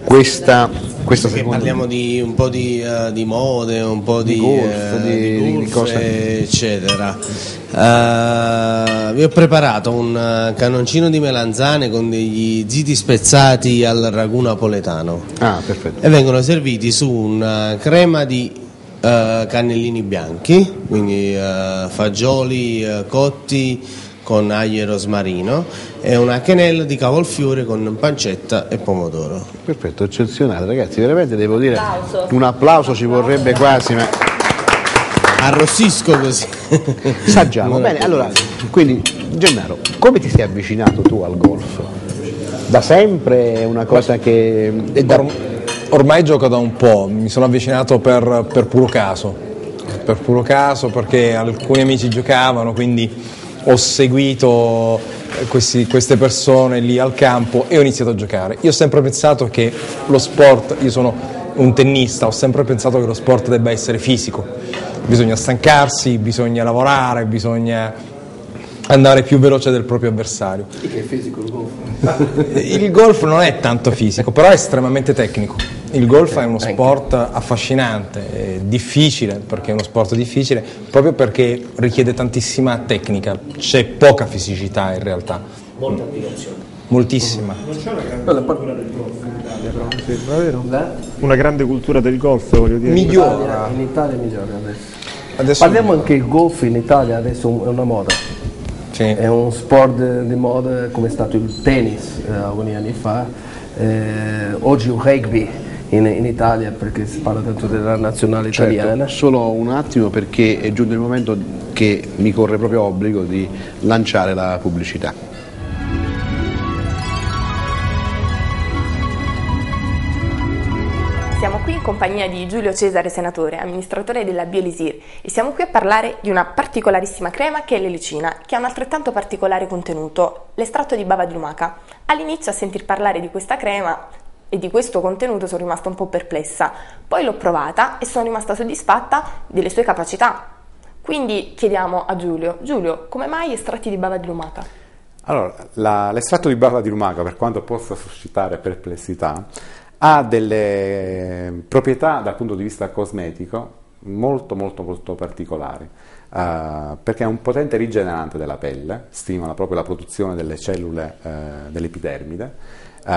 questa, questa seconda parliamo di un po' di, eh, di mode, un po' di, Di golf, eh, di- di di golf, cose. eccetera. Eh, vi ho preparato un canoncino di melanzane con degli ziti spezzati al ragù napoletano Ah, perfetto. e vengono serviti su una crema di eh, cannellini bianchi, quindi fagioli cotti con aglio e rosmarino e una quenella di cavolfiore con pancetta e pomodoro. Perfetto, eccezionale, ragazzi, veramente devo dire Applauso. un applauso ci vorrebbe quasi, ma Arrossisco così. assaggiamo. Bene, allora, quindi Gennaro, come ti sei avvicinato tu al golf? Da sempre è una cosa che è da, Or- ormai gioco da un po', mi sono avvicinato per, per puro caso, per puro caso perché alcuni amici giocavano, quindi ho seguito questi- queste persone lì al campo e ho iniziato a giocare. Io ho sempre pensato che lo sport, io sono un tennista, ho sempre pensato che lo sport debba essere fisico, bisogna stancarsi, bisogna lavorare, bisogna andare più veloce del proprio avversario. Che è fisico il golf. Il golf non è tanto fisico, però è estremamente tecnico. Il golf è uno sport affascinante, è difficile perché è uno sport difficile, proprio perché richiede tantissima tecnica, c'è poca fisicità in realtà. Molta applicazione. Moltissima. Non c'è una grande cultura del golf in Italia, però, sembra, vero? Una grande cultura del golf, voglio dire. Migliora. In Italia migliora adesso. Adesso- Parliamo anche il golf in Italia adesso è una moda. È un sport di moda come è stato il tennis eh, alcuni anni fa, Eh, oggi il rugby in, in Italia perché si parla tanto della nazionale Certo, italiana. solo un attimo perché è giunto il momento che mi corre proprio obbligo di lanciare la pubblicità. Qui in compagnia di Giulio Cesare Senatore, amministratore della Bielisir e siamo qui a parlare di una particolarissima crema che è l'elicina, che ha un altrettanto particolare contenuto, l'estratto di bava di lumaca. All'inizio a sentir parlare di questa crema e di questo contenuto sono rimasta un po' perplessa, poi l'ho provata e sono rimasta soddisfatta delle sue capacità. Quindi chiediamo a Giulio, Giulio, come mai estratti di bava di lumaca? Allora, la- l'estratto di bava di lumaca, per quanto possa suscitare perplessità, ha delle proprietà dal punto di vista cosmetico molto molto molto particolari, eh, perché è un potente rigenerante della pelle, stimola proprio la produzione delle cellule eh, dell'epidermide, eh,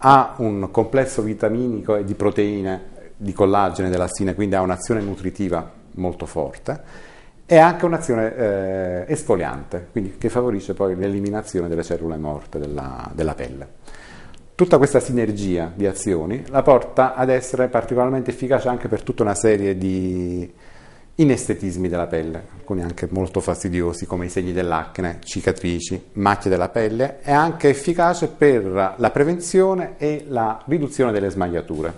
ha un complesso vitaminico e di proteine, di collagene, dell'assine, quindi ha un'azione nutritiva molto forte e anche un'azione eh, esfoliante, quindi che favorisce poi l'eliminazione delle cellule morte della, della pelle. Tutta questa sinergia di azioni la porta ad essere particolarmente efficace anche per tutta una serie di inestetismi della pelle, alcuni anche molto fastidiosi come i segni dell'acne, cicatrici, macchie della pelle, è anche efficace per la prevenzione e la riduzione delle smagliature,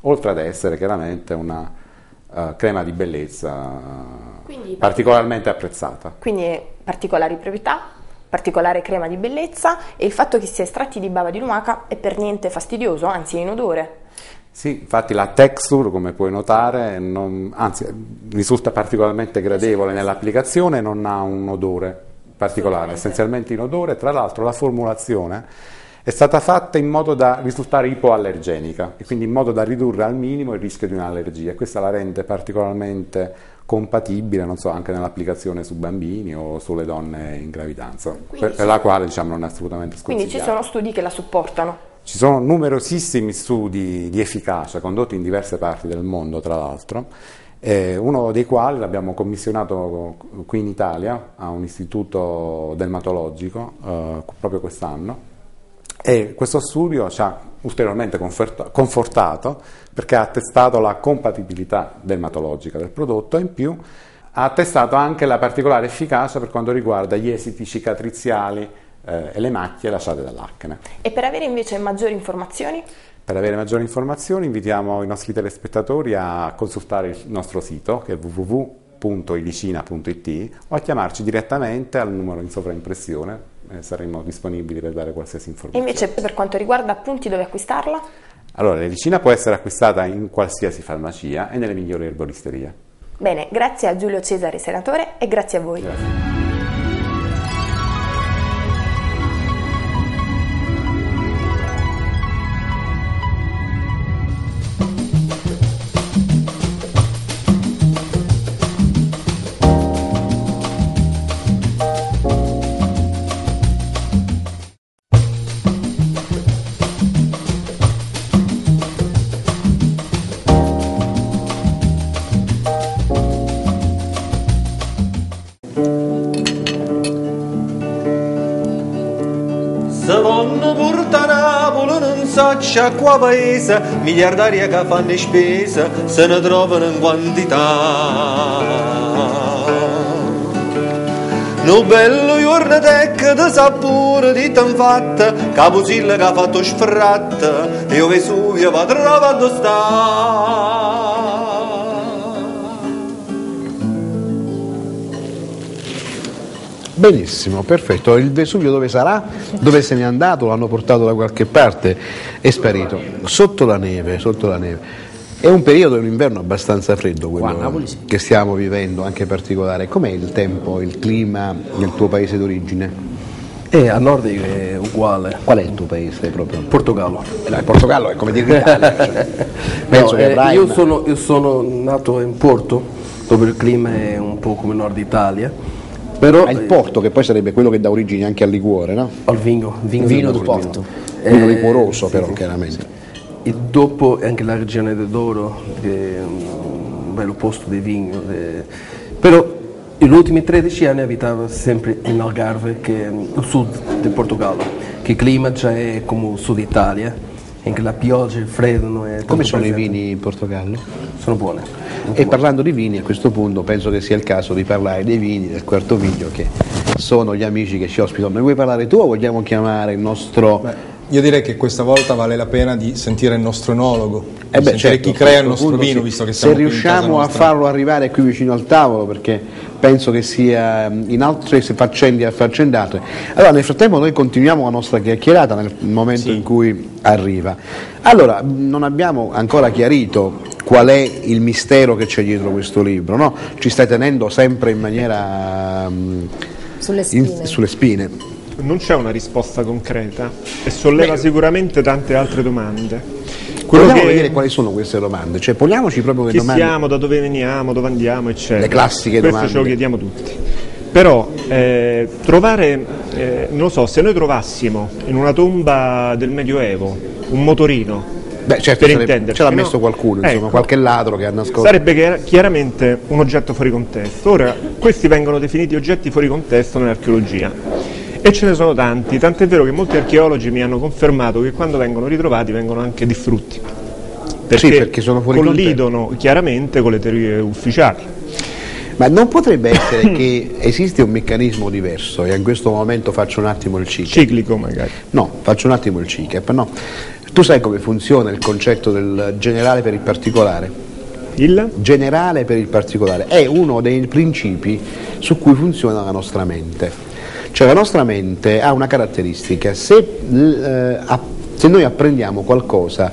oltre ad essere chiaramente una eh, crema di bellezza Quindi- particolarmente apprezzata. Quindi particolari proprietà, particolare crema di bellezza e il fatto che sia estratti di bava di lumaca è per niente fastidioso, anzi è inodore. Sì, infatti la texture, come puoi notare, non- anzi risulta particolarmente gradevole nell'applicazione, non ha un odore particolare, essenzialmente inodore. Tra l'altro la formulazione è stata fatta in modo da risultare ipoallergenica e quindi in modo da ridurre al minimo il rischio di un'allergia. Questa la rende particolarmente compatibile, non so, anche nell'applicazione su bambini o sulle donne in gravidanza, per, per la quale diciamo non è assolutamente Quindi ci sconsigliata. sono studi che la supportano. Ci sono numerosissimi studi di efficacia condotti in diverse parti del mondo, tra l'altro, eh, uno dei quali l'abbiamo commissionato qui in Italia a un istituto dermatologico eh, proprio quest'anno e questo studio ci ha ulteriormente conforta- confortato perché ha attestato la compatibilità dermatologica del prodotto e in più ha attestato anche la particolare efficacia per quanto riguarda gli esiti cicatriziali eh, e le macchie lasciate dall'acne. E per avere invece maggiori informazioni, Per avere maggiori informazioni invitiamo i nostri telespettatori a consultare il nostro sito che è www.ilicina.it o a chiamarci direttamente al numero in sovraimpressione, saremo disponibili per dare qualsiasi e informazione. invece per quanto riguarda punti dove acquistarla, Allora, l'elicina può essere acquistata in qualsiasi farmacia e nelle migliori erboristerie. bene, grazie a Giulio Cesare Senatore e grazie a voi. Faccia qua paese, miliardari che fanno spese, se ne trovano in quantità. No bello giorno tec di sapore di tan fatta, Capusilla che ha fatto sfratta, io Vesuvio va trovato sta. Benissimo, perfetto. Il Vesuvio dove sarà? Dove se n'è andato? L'hanno portato da qualche parte? È sparito. Sotto la neve, sotto la neve. È un periodo, è un inverno abbastanza freddo quello che stiamo vivendo, anche particolare. Com'è il tempo, il clima nel tuo paese d'origine? E a nord è uguale. Qual è il tuo paese proprio? Portogallo. Eh, no, il Portogallo è come dire l'Italia. cioè, No, eh, io, una- sono, io sono nato in Porto, dove il clima è un po' come nord Italia. Però Ah, il Porto, che poi sarebbe quello che dà origine anche al liquore, no? al vino, vino, Vino del di Porto. Vino Eh, liquoroso sì, però, sì, chiaramente. E dopo anche la regione del Douro, che è un bello posto di vino. eh. Però negli ultimi 13 anni abitavo sempre in Algarve, che è il sud del Portogallo, che il clima già è come il sud Italia, anche la pioggia, il freddo non è Come sono i presente. vini in Portogallo? Sono buone. E parlando di vini, a questo punto penso che sia il caso di parlare dei vini del quarto video, che sono gli amici che ci ospitano. Ne vuoi parlare tu o vogliamo chiamare il nostro... Io direi che questa volta vale la pena di sentire il nostro enologo, Eh beh, sentire certo, chi crea il nostro vino, sì. visto che Se siamo qui in casa riusciamo a farlo arrivare qui vicino al tavolo, perché penso che sia mm, in altre faccende affaccendate. Allora, nel frattempo noi continuiamo la nostra chiacchierata nel momento in cui arriva. Allora, mh, non abbiamo ancora chiarito qual è il mistero che c'è dietro questo libro, no? Ci stai tenendo sempre in maniera... mh, Sulle in- spine. sulle spine. Non c'è una risposta concreta e solleva Beh. sicuramente tante altre domande. Quello Vogliamo che- vedere quali sono queste domande? Cioè, poniamoci proprio le chi domande... siamo, da dove veniamo, dove andiamo, eccetera. Le classiche Questo domande. ce lo chiediamo tutti. Però eh, trovare, eh, non lo so, se noi trovassimo in una tomba del Medioevo un motorino, Beh, certo, per sarebbe- intenderci, ce l'ha no? messo qualcuno, insomma, Ecco. qualche ladro che ha nascosto. Sarebbe chiar- chiaramente un oggetto fuori contesto. Ora, questi vengono definiti oggetti fuori contesto nell'archeologia. E ce ne sono tanti, tant'è vero che molti archeologi mi hanno confermato che quando vengono ritrovati vengono anche distrutti. Perché, perché sono fuori collidono chiaramente con le teorie ufficiali. Ma non potrebbe essere che esiste un meccanismo diverso e in questo momento faccio un attimo il CICAP. Ciclico magari. No, faccio un attimo il CICAP, no. Tu sai come funziona il concetto del generale per il particolare? Il? Generale per il particolare è uno dei principi su cui funziona la nostra mente. Cioè la nostra mente ha una caratteristica, se, eh, se noi apprendiamo qualcosa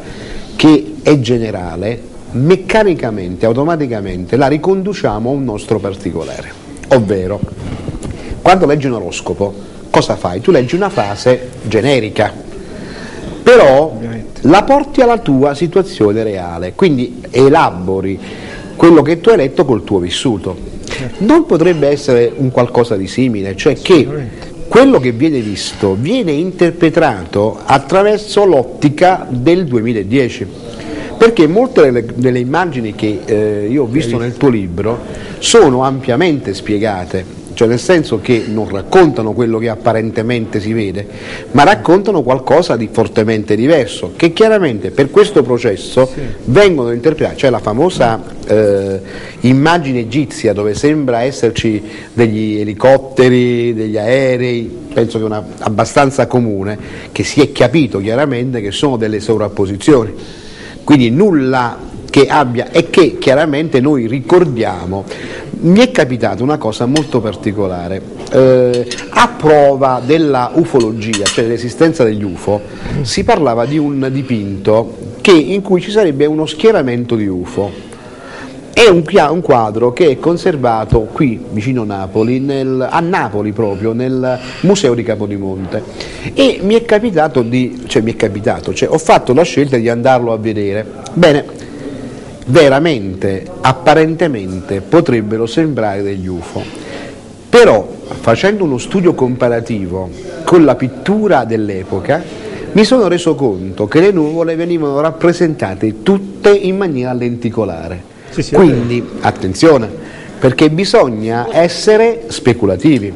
che è generale, meccanicamente, automaticamente la riconduciamo a un nostro particolare. Ovvero, quando leggi un oroscopo, cosa fai? Tu leggi una frase generica, però la porti alla tua situazione reale, quindi elabori quello che tu hai letto col tuo vissuto. Non potrebbe essere un qualcosa di simile, cioè che quello che viene visto viene interpretato attraverso l'ottica del 2010. Perché molte delle, delle immagini che eh, io ho visto nel tuo libro sono ampiamente spiegate, cioè nel senso che non raccontano quello che apparentemente si vede, ma raccontano qualcosa di fortemente diverso, che chiaramente per questo processo vengono interpretate, cioè la famosa eh, immagine egizia dove sembra esserci degli elicotteri, degli aerei, penso che è una, abbastanza comune, che si è capito chiaramente che sono delle sovrapposizioni quindi nulla che abbia e che chiaramente noi ricordiamo. Mi è capitata una cosa molto particolare, Eh, a prova della ufologia, cioè dell'esistenza degli UFO, si parlava di un dipinto che- in cui ci sarebbe uno schieramento di UFO. È un, un quadro che è conservato qui vicino Napoli, nel- a Napoli proprio, nel Museo di Capodimonte. E mi è capitato di, cioè mi è capitato, cioè ho fatto la scelta di andarlo a vedere. Bene, veramente, apparentemente potrebbero sembrare degli UFO. Però facendo uno studio comparativo con la pittura dell'epoca mi sono reso conto che le nuvole venivano rappresentate tutte in maniera lenticolare. Sì, sì, Quindi attenzione, perché bisogna essere speculativi.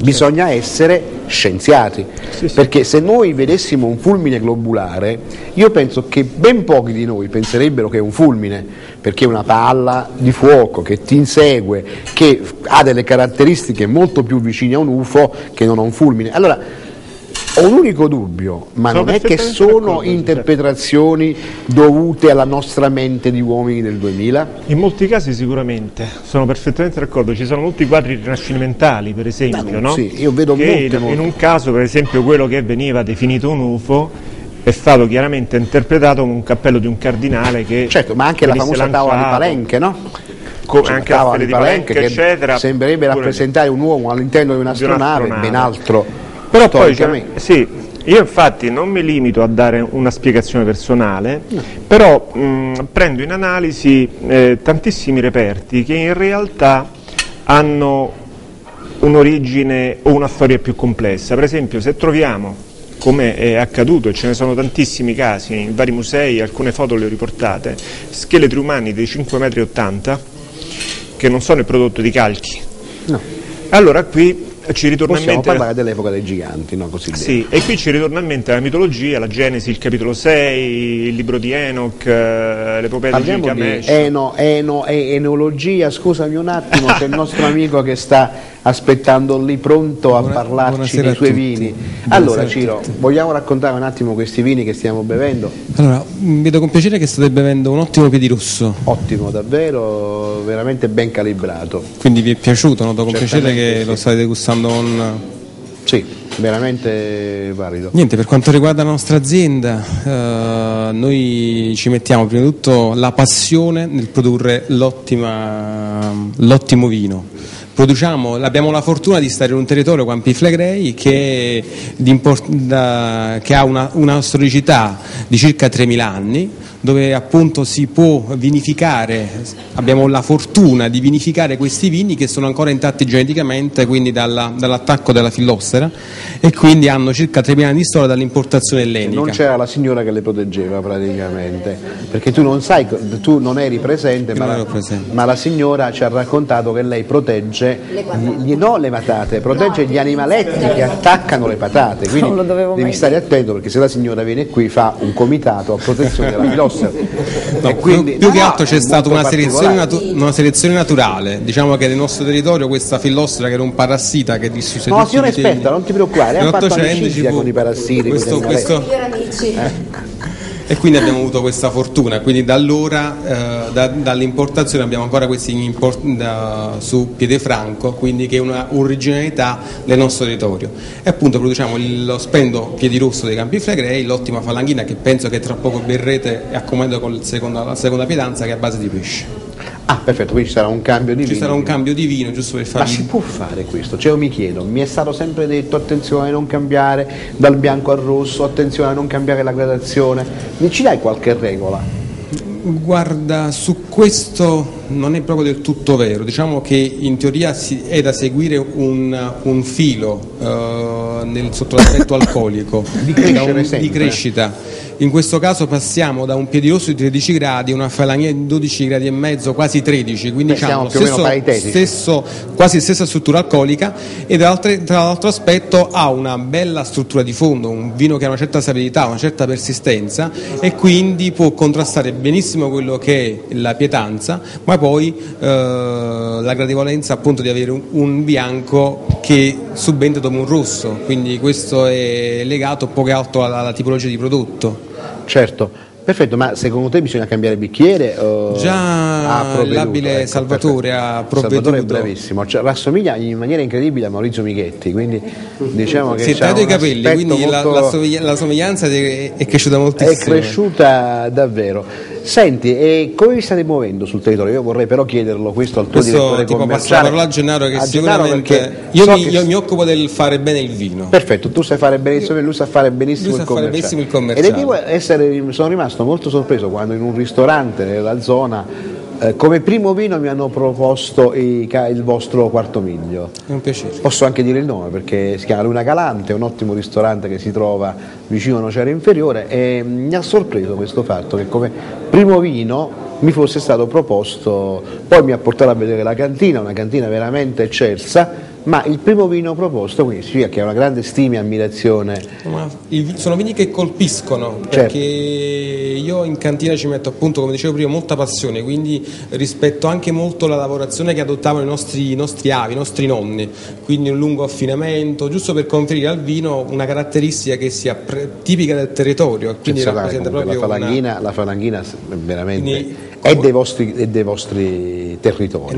Bisogna essere scienziati, perché se noi vedessimo un fulmine globulare, io penso che ben pochi di noi penserebbero che è un fulmine, perché è una palla di fuoco che ti insegue, che ha delle caratteristiche molto più vicine a un UFO che non a un fulmine. Allora, ho un unico dubbio, ma Sono non è che sono interpretazioni dovute alla nostra mente di uomini del 2000? In molti casi sicuramente, sono perfettamente d'accordo, ci sono molti quadri rinascimentali per esempio, no? sì, io vedo che molte, in, molte. in un caso per esempio quello che veniva definito un UFO è stato chiaramente interpretato come un cappello di un cardinale che Certo, ma anche la famosa tavola di. Palenche, no? Come Cioè, anche la di Palenche, che eccetera, sembrerebbe rappresentare un uomo all'interno di un'astronave. ben altro. Però poi sì, io infatti non mi limito a dare una spiegazione personale, però mh, prendo in analisi eh, tantissimi reperti che in realtà hanno un'origine o una storia più complessa. Per esempio, se troviamo, come è accaduto, e ce ne sono tantissimi casi in vari musei, alcune foto le ho riportate, scheletri umani di 5,80 m che non sono il prodotto di calchi. No. Allora qui ci ritorna in Possiamo mente... parlare dell'epoca dei giganti, no? Così Sì, e qui ci ritorna in mente la mitologia, la Genesi, il capitolo 6, il libro di Enoch, eh, l'epopea di Parliamo di Gilgamesh. eno, eno, enologia, scusami un attimo, c'è il nostro amico che sta aspettando lì pronto a parlarci buonasera dei suoi vini. Buonasera Allora Ciro, vogliamo raccontare un attimo questi vini che stiamo bevendo? Allora, mh, vedo con piacere che state bevendo un ottimo piedirosso. Ottimo, davvero, veramente ben calibrato. Quindi vi è piaciuto, noto con piacere Certamente che sì. lo state degustando con... Sì, veramente valido. Niente, per quanto riguarda la nostra azienda, eh, noi ci mettiamo prima di tutto la passione nel produrre l'ottimo vino. Produciamo, abbiamo la fortuna di stare in un territorio, Campi Flegrei, che, che ha una, una storicità di circa 3.000 anni, dove appunto si può vinificare, abbiamo la fortuna di vinificare questi vini che sono ancora intatti geneticamente, quindi dalla- dall'attacco della fillossera, e quindi hanno circa 3.000 anni di storia dall'importazione ellenica. Non c'era la signora che le proteggeva praticamente, perché tu non sai, tu non eri presente, ma non la, ero presente. ma la signora ci ha raccontato che lei protegge, gli, no le patate, protegge gli animaletti che attaccano le patate, quindi devi mai stare attento perché se la signora viene qui fa un comitato a protezione della filossera. No, E quindi- più, più che altro c'è stata una selezione, natu- una selezione naturale, diciamo che nel nostro territorio questa fillossera che era un parassita che diffuse No, vitelli- esperta, non ti preoccupare, ha fatto amicizia con i parassiti, questo- questo- e quindi abbiamo avuto questa fortuna, quindi da allora, eh, da- dall'importazione abbiamo ancora questi import- da- su Piedefranco, quindi che è una originalità del nostro territorio. E appunto produciamo lo spendo piedirosso dei Campi Flegrei, l'ottima falanghina che penso che tra poco berrete e accomando con il secondo- la seconda pietanza che è a base di pesce. Ah, perfetto, quindi ci sarà un cambio di Ci vino. sarà un cambio di vino giusto per Ma farvi si può fare questo? Cioè io mi chiedo, mi è stato sempre detto attenzione a non cambiare dal bianco al rosso, attenzione a non cambiare la gradazione, mi ci dai qualche regola? Guarda, su questo non è proprio del tutto vero, diciamo che in teoria è da seguire un, un filo eh, nel- sotto l'aspetto alcolico Di un- di crescita. In questo caso passiamo da un piedirosso di 13 gradi a una falanghina di 12 gradi e mezzo, quasi 13, quindi Beh, diciamo stesso, stesso- quasi stessa struttura alcolica e tra l'altro aspetto ha una bella struttura di fondo, un vino che ha una certa stabilità, una certa persistenza e quindi può contrastare benissimo quello che è la pietanza, ma poi eh, la gradevolenza appunto di avere un, un bianco che subentra dopo un rosso, quindi questo è legato poco che altro alla, alla tipologia di prodotto. Certo, perfetto, ma secondo te bisogna cambiare bicchiere? Già provveduto? l'abile Ecco, Salvatore perfetto. ha Salvatore è provveduto. bravissimo, cioè, rassomiglia in maniera incredibile a Maurizio Michetti, quindi diciamo che Si è tagliato i capelli, quindi la, molto- la la somiglianza è, è cresciuta è moltissimo. cresciuta davvero. Senti, e come vi state muovendo sul territorio? Io vorrei però chiederlo questo al tuo Questo direttore tipo commerciale. parola a Gennaro che A sicuramente io, so mi, che- io mi occupo del fare bene il vino. Perfetto, tu sai fare benissimo e lui sa fare benissimo, Lui il, sa fare commerciale. benissimo il commerciale. Ed devo essere, sono rimasto molto sorpreso quando in un ristorante nella zona eh, come primo vino mi hanno proposto i il vostro quarto miglio. È un piacere. Posso anche dire il nome perché si chiama Luna Calante, è un ottimo ristorante che si trova vicino a Nocera Inferiore e mi ha sorpreso questo fatto che come primo vino mi fosse stato proposto, poi mi ha portato a vedere la cantina, una cantina veramente eccelsa, ma il primo vino proposto quindi significa che ha una grande stima e ammirazione. Ma sono vini che colpiscono Certo. perché io in cantina ci metto appunto come dicevo prima molta passione quindi rispetto anche molto la lavorazione che adottavano i nostri, i nostri avi, i nostri nonni quindi un lungo affinamento giusto per conferire al vino una caratteristica che sia pre- tipica del territorio quindi rappresenta proprio la una- falanghina, la falanghina veramente Quindi, è, dei vostri, è dei vostri territori.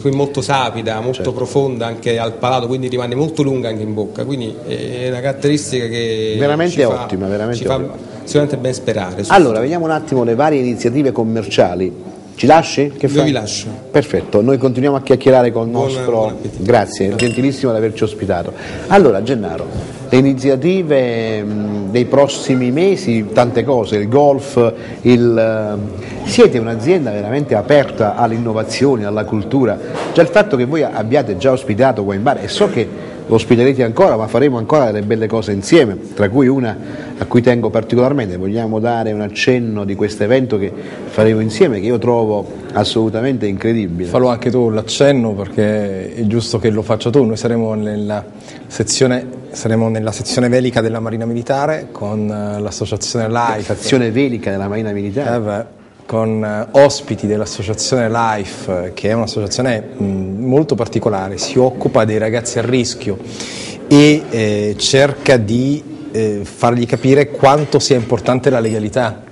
quindi molto sapida, molto Certo. profonda anche al palato, quindi rimane molto lunga anche in bocca, quindi è una caratteristica che Veramente ci fa- ottima, veramente ci fa ottima. sicuramente ben sperare. Allora, vediamo un attimo le varie iniziative commerciali. Ci lasci? Che Io fai? vi lascio. Perfetto, noi continuiamo a chiacchierare con il nostro. buon appetito. Grazie, gentilissimo di averci ospitato. Allora, Gennaro, le iniziative mh, dei prossimi mesi, tante cose, il golf, il, eh, siete un'azienda veramente aperta all'innovazione, alla cultura. Già il fatto che voi abbiate già ospitato Wine Bar e so che lo ospiterete ancora, ma faremo ancora delle belle cose insieme, tra cui una a cui tengo particolarmente. Vogliamo dare un accenno di questo evento che faremo insieme, che io trovo assolutamente incredibile. Fallo anche tu l'accenno perché è giusto che lo faccia tu. Noi saremo nella sezione, saremo nella sezione velica della Marina Militare con eh, l'associazione LIFE. Sezione velica della Marina Militare. Eh con eh, ospiti dell'associazione LIFE, che è un'associazione molto particolare, si occupa dei ragazzi a rischio e eh, cerca di eh, fargli capire quanto sia importante la legalità.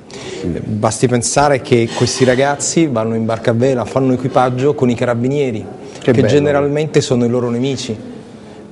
Basti pensare che questi ragazzi vanno in barca a vela, fanno equipaggio con i carabinieri, che, bello. generalmente sono i loro nemici.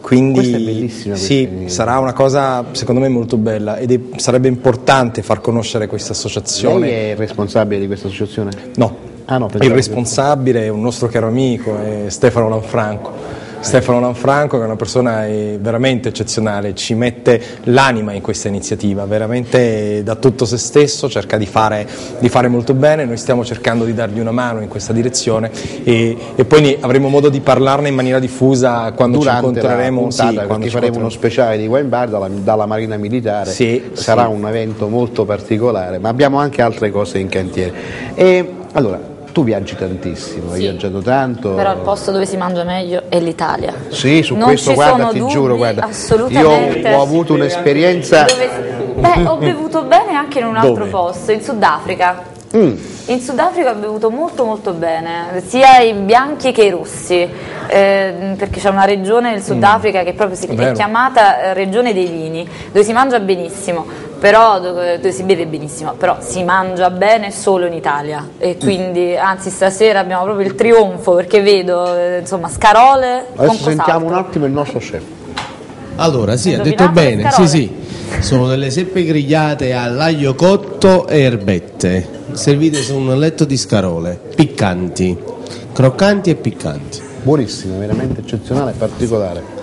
Quindi Questa è bellissima, sì, sarà una cosa secondo me molto bella ed è- sarebbe importante far conoscere questa associazione. Lei è responsabile di questa associazione? No, Ah, no, il responsabile è un nostro caro amico, è Stefano Lanfranco. Stefano Lanfranco che è una persona eh, veramente eccezionale, ci mette l'anima in questa iniziativa, veramente da tutto se stesso, cerca di fare, di fare molto bene, noi stiamo cercando di dargli una mano in questa direzione e, e poi avremo modo di parlarne in maniera diffusa quando Durante ci incontreremo. puntata, sì, quando faremo uno speciale di Wine Bar dalla, dalla Marina Militare, Sì, sarà sì. un evento molto particolare, ma abbiamo anche altre cose in cantiere. E, allora, tu viaggi tantissimo, hai viaggiato tanto. Però il posto dove si mangia meglio è l'Italia. Sì, su Non questo guarda, ti dubbi, giuro, guarda, assolutamente. io ho avuto un'esperienza Dove- Beh, ho bevuto bene anche in un altro Dove? posto, in Sudafrica. Mm. In Sudafrica ho bevuto molto molto bene, sia i bianchi che i rossi, eh, perché c'è una regione del Sudafrica che proprio si, è chiamata eh, regione dei vini, dove si mangia benissimo, però dove, si beve benissimo, però si mangia bene solo in Italia e quindi anzi stasera abbiamo proprio il trionfo perché vedo eh, insomma scarole Adesso sentiamo un attimo il nostro chef. Allora, sì, ha detto bene, sì, sì. Sono delle seppe grigliate all'aglio cotto e erbette, servite su un letto di scarole, piccanti, croccanti e piccanti. Buonissimo, veramente eccezionale e particolare.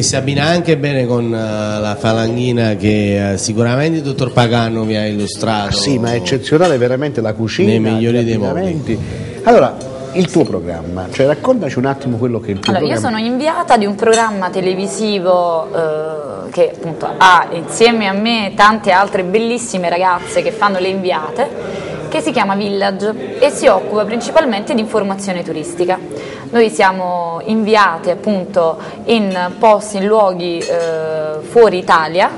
E si abbina anche bene con eh, la falanghina che eh, sicuramente il dottor Pagano vi ha illustrato. Sì, ma è eccezionale veramente la cucina, Nei migliori gli dei abbinamenti. Allora, il tuo programma, cioè raccontaci un attimo quello che è il tuo Allora, io programma. sono inviata di un programma televisivo eh, che appunto ha insieme a me tante altre bellissime ragazze che fanno le inviate, che si chiama Village e si occupa principalmente di informazione turistica. Noi siamo inviate appunto in posti, in luoghi eh, fuori Italia,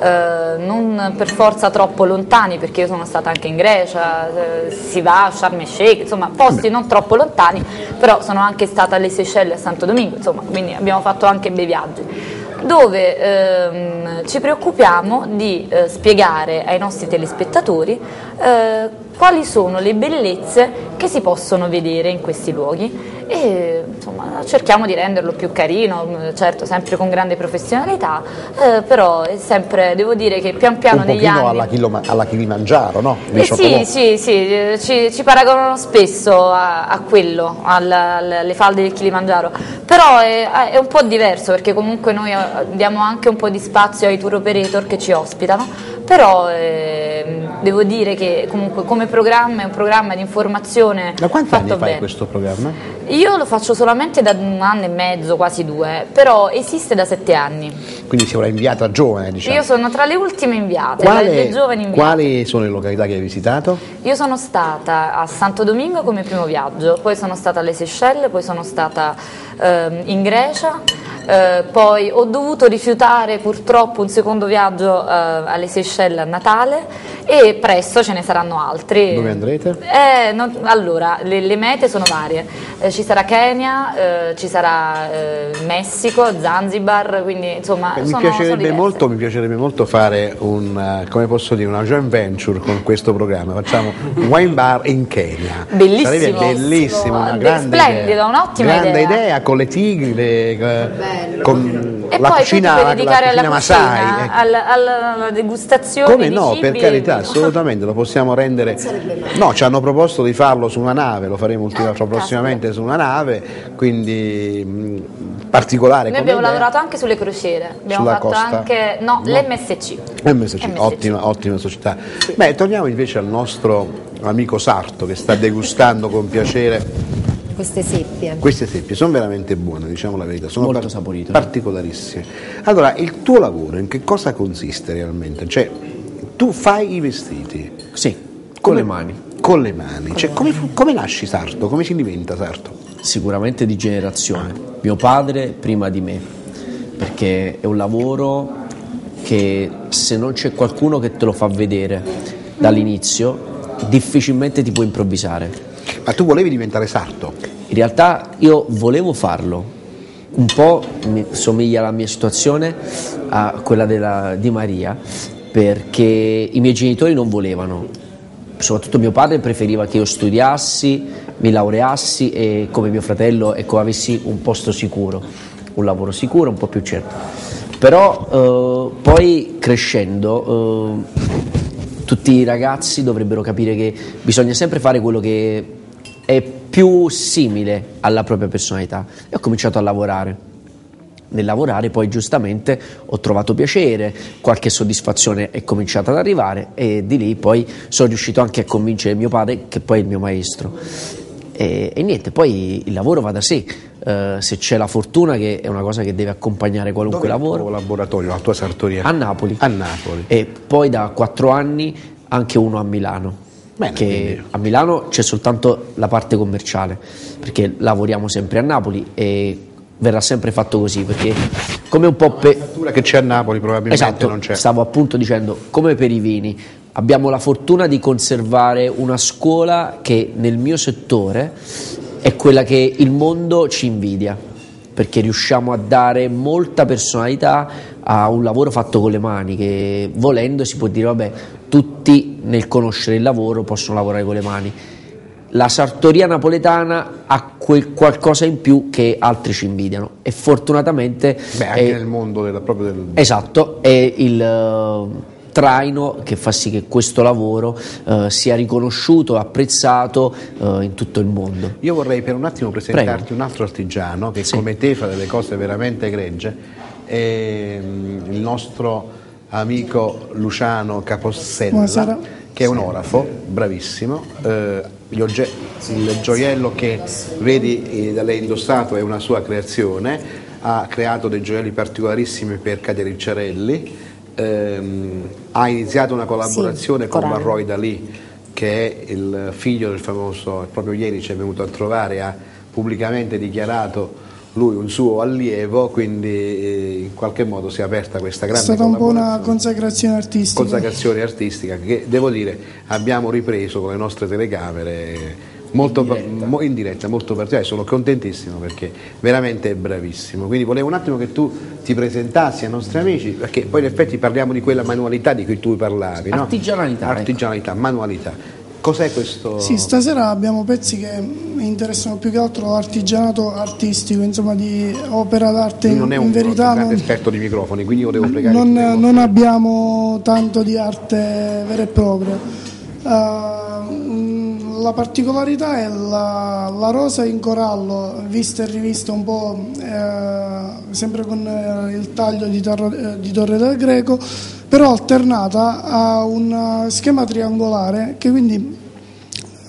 eh, non per forza troppo lontani perché io sono stata anche in Grecia, eh, si va a Sharm el Sheikh, insomma posti non troppo lontani, però sono anche stata alle Seychelles e a Santo Domingo, insomma quindi abbiamo fatto anche bei viaggi. Dove ehm, ci preoccupiamo di eh, spiegare ai nostri telespettatori eh, quali sono le bellezze che si possono vedere in questi luoghi. E insomma, cerchiamo di renderlo più carino, mh, certo sempre con grande professionalità, eh, però è sempre, devo dire che pian piano un negli anni... alla, Chilo- alla Kilimangiaro, no? Eh sì, sì, sì, ci, ci paragonano spesso a, a quello, alle alle falde del Kilimangiaro, però è, è un po' diverso perché comunque noi eh, diamo anche un po' di spazio ai tour operator che ci ospitano, però ehm, devo dire che comunque come programma è un programma di informazione Da quanti fatto anni fai bene. questo programma? Io lo faccio solamente da un anno e mezzo, quasi due, però esiste da sette anni. Quindi sei una inviata giovane, diciamo. Io sono tra le ultime inviate, tra le Quale- giovani inviate. quali sono le località che hai visitato? Io sono stata a Santo Domingo come primo viaggio, poi sono stata alle Seychelles, poi sono stata ehm, in Grecia, Eh, poi ho dovuto rifiutare purtroppo un secondo viaggio eh, alle Seychelles a Natale e presto ce ne saranno altri. Dove andrete? Eh, non- allora, le, le mete sono varie. Eh, ci sarà Kenya, eh, ci sarà eh, Messico, Zanzibar, quindi insomma Eh, mi, sono, sono piacerebbe molto, mi piacerebbe molto fare un, eh, come posso dire, una joint venture con questo programma. Facciamo un wine bar in Kenya. Bellissimo. Sarebbe bellissimo, una grande splendido, idea. un'ottima grande idea. Con le tigri, le- eh, con E la cucina, la, cucina alla Masai. cucina, ecco. alla, alla- degustazione Come no, cibi. per carità, assolutamente, lo possiamo rendere. No, ci hanno proposto di farlo su una nave, lo faremo Ah, prossimamente su una nave, quindi mh, particolare Noi abbiamo idea. lavorato anche sulle crociere, abbiamo Sulla fatto costa? anche no, No. l'MSC. MSC, Ottima, ottima società. Beh, torniamo invece al nostro amico Sarto che sta degustando con piacere Queste seppie. queste seppie, sono veramente buone, diciamo la verità, sono Molto par- saporite. particolarissime. Allora, il tuo lavoro in che cosa consiste realmente? Cioè, tu fai i vestiti? Sì, con le mani. Con le mani, cioè, come, come nasci Sarto? Come si diventa Sarto? Sicuramente di generazione. Mio padre prima di me, perché è un lavoro che se non c'è qualcuno che te lo fa vedere dall'inizio, difficilmente ti può improvvisare. Ma tu volevi diventare sarto? In realtà io volevo farlo, un po' mi somiglia la mia situazione a quella della- di Maria, perché i miei genitori non volevano, soprattutto mio padre preferiva che io studiassi, mi laureassi e come mio fratello ecco, avessi un posto sicuro, un lavoro sicuro, un po' più certo. Però eh, poi crescendo eh, tutti i ragazzi dovrebbero capire che bisogna sempre fare quello che è più simile alla propria personalità e ho cominciato a lavorare. Nel lavorare poi giustamente ho trovato piacere, qualche soddisfazione è cominciata ad arrivare e di lì poi sono riuscito anche a convincere mio padre che poi è il mio maestro. E, e niente, poi il lavoro va da sé, Eh, se c'è la fortuna che è una cosa che deve accompagnare qualunque Dove il lavoro. tuo laboratorio, la tua sartoria? A Napoli. A Napoli. E poi da quattro anni anche uno a Milano. Bene, che quindi- a Milano c'è soltanto la parte commerciale, perché lavoriamo sempre a Napoli e verrà sempre fatto così, perché come un po' per... Fattura che c'è a Napoli probabilmente Esatto, non c'è. stavo appunto dicendo, come per i vini, abbiamo la fortuna di conservare una scuola che nel mio settore è quella che il mondo ci invidia, perché riusciamo a dare molta personalità a un lavoro fatto con le mani, che volendo si può dire, vabbè, nel conoscere il lavoro possono lavorare con le mani. La sartoria napoletana ha quel qualcosa in più che altri ci invidiano e fortunatamente Beh, anche è- nel mondo del, proprio del... Esatto, è il eh, traino che fa sì che questo lavoro eh, sia riconosciuto e apprezzato eh, in tutto il mondo. Io vorrei per un attimo presentarti un altro artigiano che come te fa delle cose veramente egregie, è mm, il nostro amico Luciano Capossella, Buonasera. Che è un orafo, bravissimo. Eh, il gioiello che vedi eh, da lei indossato è una sua creazione, ha creato dei gioielli particolarissimi per Catericciarelli, ehm, ha iniziato una collaborazione Sì, con. Marroy Dalì che è il figlio del famoso, proprio ieri ci è venuto a trovare, ha pubblicamente dichiarato lui un suo allievo, quindi eh, in qualche modo si è aperta questa È grande stata un po' una consacrazione artistica. consacrazione artistica che devo dire abbiamo ripreso con le nostre telecamere molto mo- in diretta, molto particolare, sono contentissimo perché veramente è bravissimo. Quindi volevo un attimo che tu ti presentassi ai nostri amici, perché poi in effetti parliamo di quella manualità di cui tu parlavi, no? Artigianalità, ecco. Artigianalità, manualità. Cos'è questo? Sì, stasera abbiamo pezzi che mi interessano più che altro l'artigianato artistico, insomma di opera d'arte Lui in, non è in un, verità un grande non, esperto di microfoni, quindi io devo pregare. non, non abbiamo tanto di arte vera e propria. Uh, mm, la particolarità è la, la rosa in corallo, vista e rivista un po' eh, sempre con eh, il taglio di, Tarro- eh, di Torre del Greco, però alternata a un eh, schema triangolare che quindi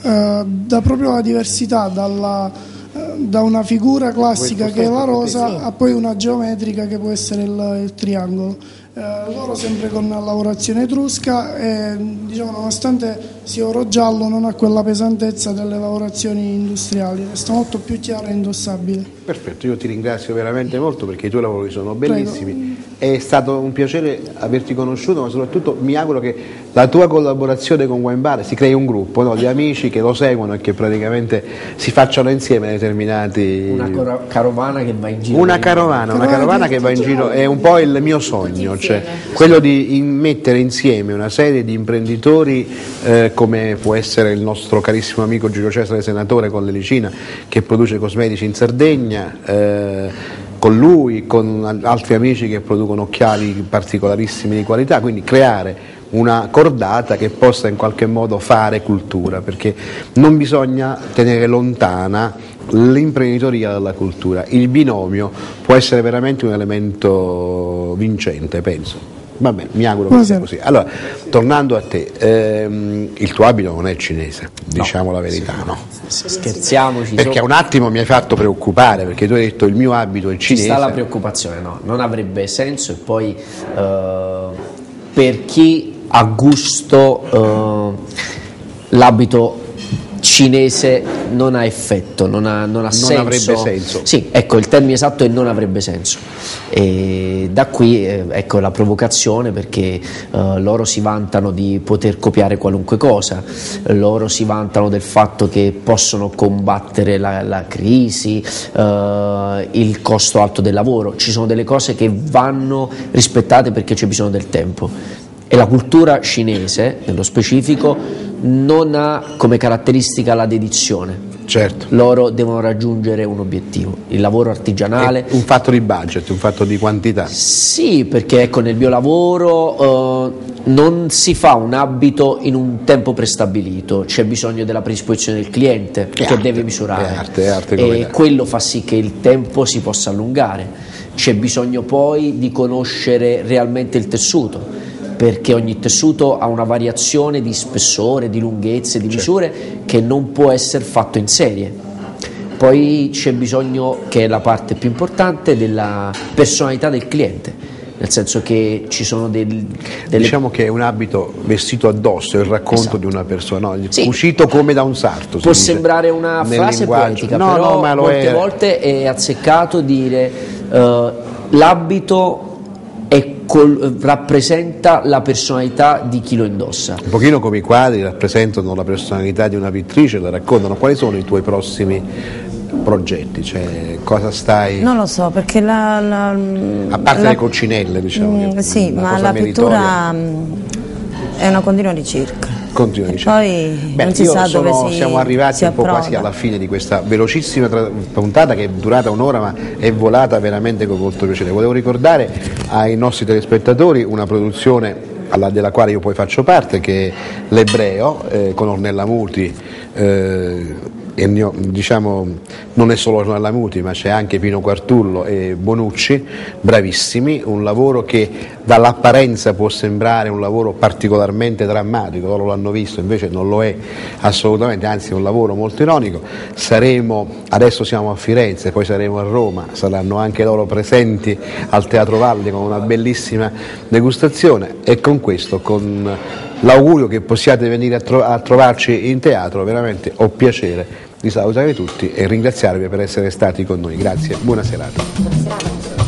eh, dà proprio la diversità dalla, eh, da una figura classica che è la rosa a poi una geometrica che può essere il, il triangolo. Eh, loro sempre con lavorazione etrusca e diciamo, nonostante sia oro giallo non ha quella pesantezza delle lavorazioni industriali, resta molto più chiaro e indossabile. Perfetto, io ti ringrazio veramente molto perché i tuoi lavori sono bellissimi. È stato un piacere averti conosciuto, ma soprattutto mi auguro che la tua collaborazione con Wine Bar si crei un gruppo no, di amici che lo seguono e che praticamente si facciano insieme determinati. Una carovana che va in giro. Una carovana, una carovana che va in giro è un po' il mio sogno, cioè quello di mettere insieme una serie di imprenditori eh, come può essere il nostro carissimo amico Giulio Cesare Senatore con l'Elicina che produce cosmetici in Sardegna. eh, con lui, con al- altri amici che producono occhiali particolarissimi di qualità, quindi creare una cordata che possa in qualche modo fare cultura, perché non bisogna tenere lontana l'imprenditoria dalla cultura, il binomio può essere veramente un elemento vincente, penso. Va bene, mi auguro che sia così. Allora, tornando a te, ehm, il tuo abito non è cinese, diciamo la verità, no? Scherziamoci. Perché so- un attimo mi hai fatto preoccupare, perché tu hai detto il mio abito è Ci cinese. sta la preoccupazione, no, non avrebbe senso e poi eh, per chi ha gusto eh, l'abito cinese non ha effetto, non ha, non ha Non senso. avrebbe senso. Sì, ecco, il termine esatto è non avrebbe senso. E da qui eh, ecco la provocazione perché eh, loro si vantano di poter copiare qualunque cosa, loro si vantano del fatto che possono combattere la, la crisi, eh, il costo alto del lavoro, ci sono delle cose che vanno rispettate perché c'è bisogno del tempo. E la cultura cinese, nello specifico, non ha come caratteristica la dedizione. Certo. Loro devono raggiungere un obiettivo, il lavoro artigianale. È un fatto di budget, un fatto di quantità. Sì, perché ecco, nel biolavoro eh, non si fa un abito in un tempo prestabilito, c'è bisogno della predisposizione del cliente che arte, deve misurare è arte, è arte e quello fa sì che il tempo si possa allungare. C'è bisogno poi di conoscere realmente il tessuto perché ogni tessuto ha una variazione di spessore, di lunghezze, di misure che non può essere fatto in serie. Poi c'è bisogno, che è la parte più importante, della personalità del cliente, nel senso che ci sono del- delle Diciamo che è un abito vestito addosso, è il racconto Esatto. di una persona, no? cucito come da un sarto. Può dice, sembrare una frase linguaggio. poetica, No, però no, molte è. volte è azzeccato dire eh, l'abito col- rappresenta la personalità di chi lo indossa. Un pochino come i quadri rappresentano la personalità di una pittrice, la raccontano. Quali sono i tuoi prossimi progetti? Cioè, cosa stai... Non lo so, perché la... la- A parte la- le coccinelle, diciamo. Mm, che è sì, ma la meritoria. pittura mm, è una continua ricerca. Continua, diciamo. poi Beh, non si sa sono- dove si siamo arrivati si un po' quasi alla fine di questa velocissima puntata che è durata un'ora ma è volata veramente con molto piacere. Volevo ricordare ai nostri telespettatori una produzione della quale io poi faccio parte che è L'Ebreo eh, con Ornella Muti. eh, mio- diciamo, non è solo Ornella Muti ma c'è anche Pino Quartullo e Bonucci, bravissimi, un lavoro che dall'apparenza può sembrare un lavoro particolarmente drammatico, loro l'hanno visto, invece non lo è assolutamente, anzi è un lavoro molto ironico. Saremo, adesso siamo a Firenze, poi saremo a Roma, saranno anche loro presenti al Teatro Valli con una bellissima degustazione e con questo, con l'augurio che possiate venire a, tro- a trovarci in teatro, veramente ho piacere di salutare tutti e ringraziarvi per essere stati con noi. Grazie, buona serata. Buona serata.